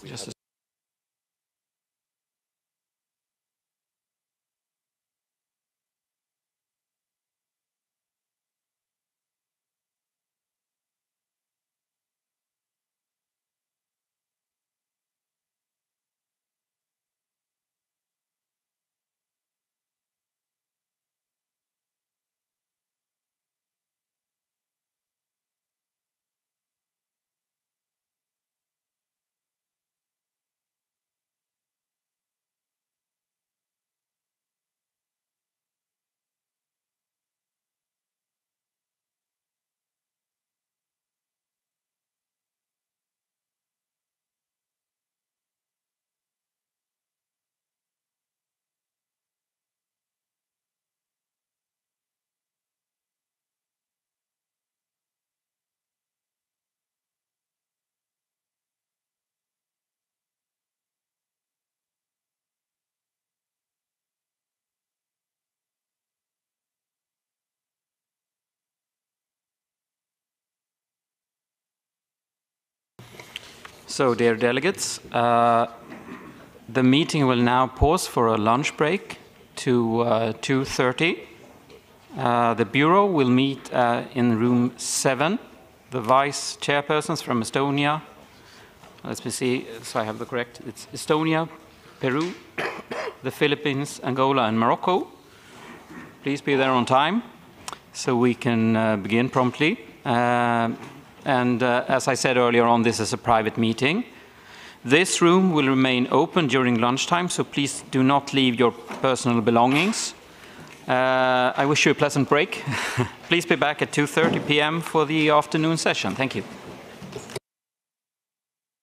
Just a So, dear delegates, uh, the meeting will now pause for a lunch break to uh, 2.30. Uh, the Bureau will meet uh, in room 7. The vice chairpersons from Estonia, let me see so I have the correct, it's Estonia, Peru, the Philippines, Angola, and Morocco. Please be there on time so we can uh, begin promptly. And uh, as I said earlier on, this is a private meeting. This room will remain open during lunchtime, so please do not leave your personal belongings. Uh, I wish you a pleasant break. please be back at 2.30 p.m. for the afternoon session. Thank you.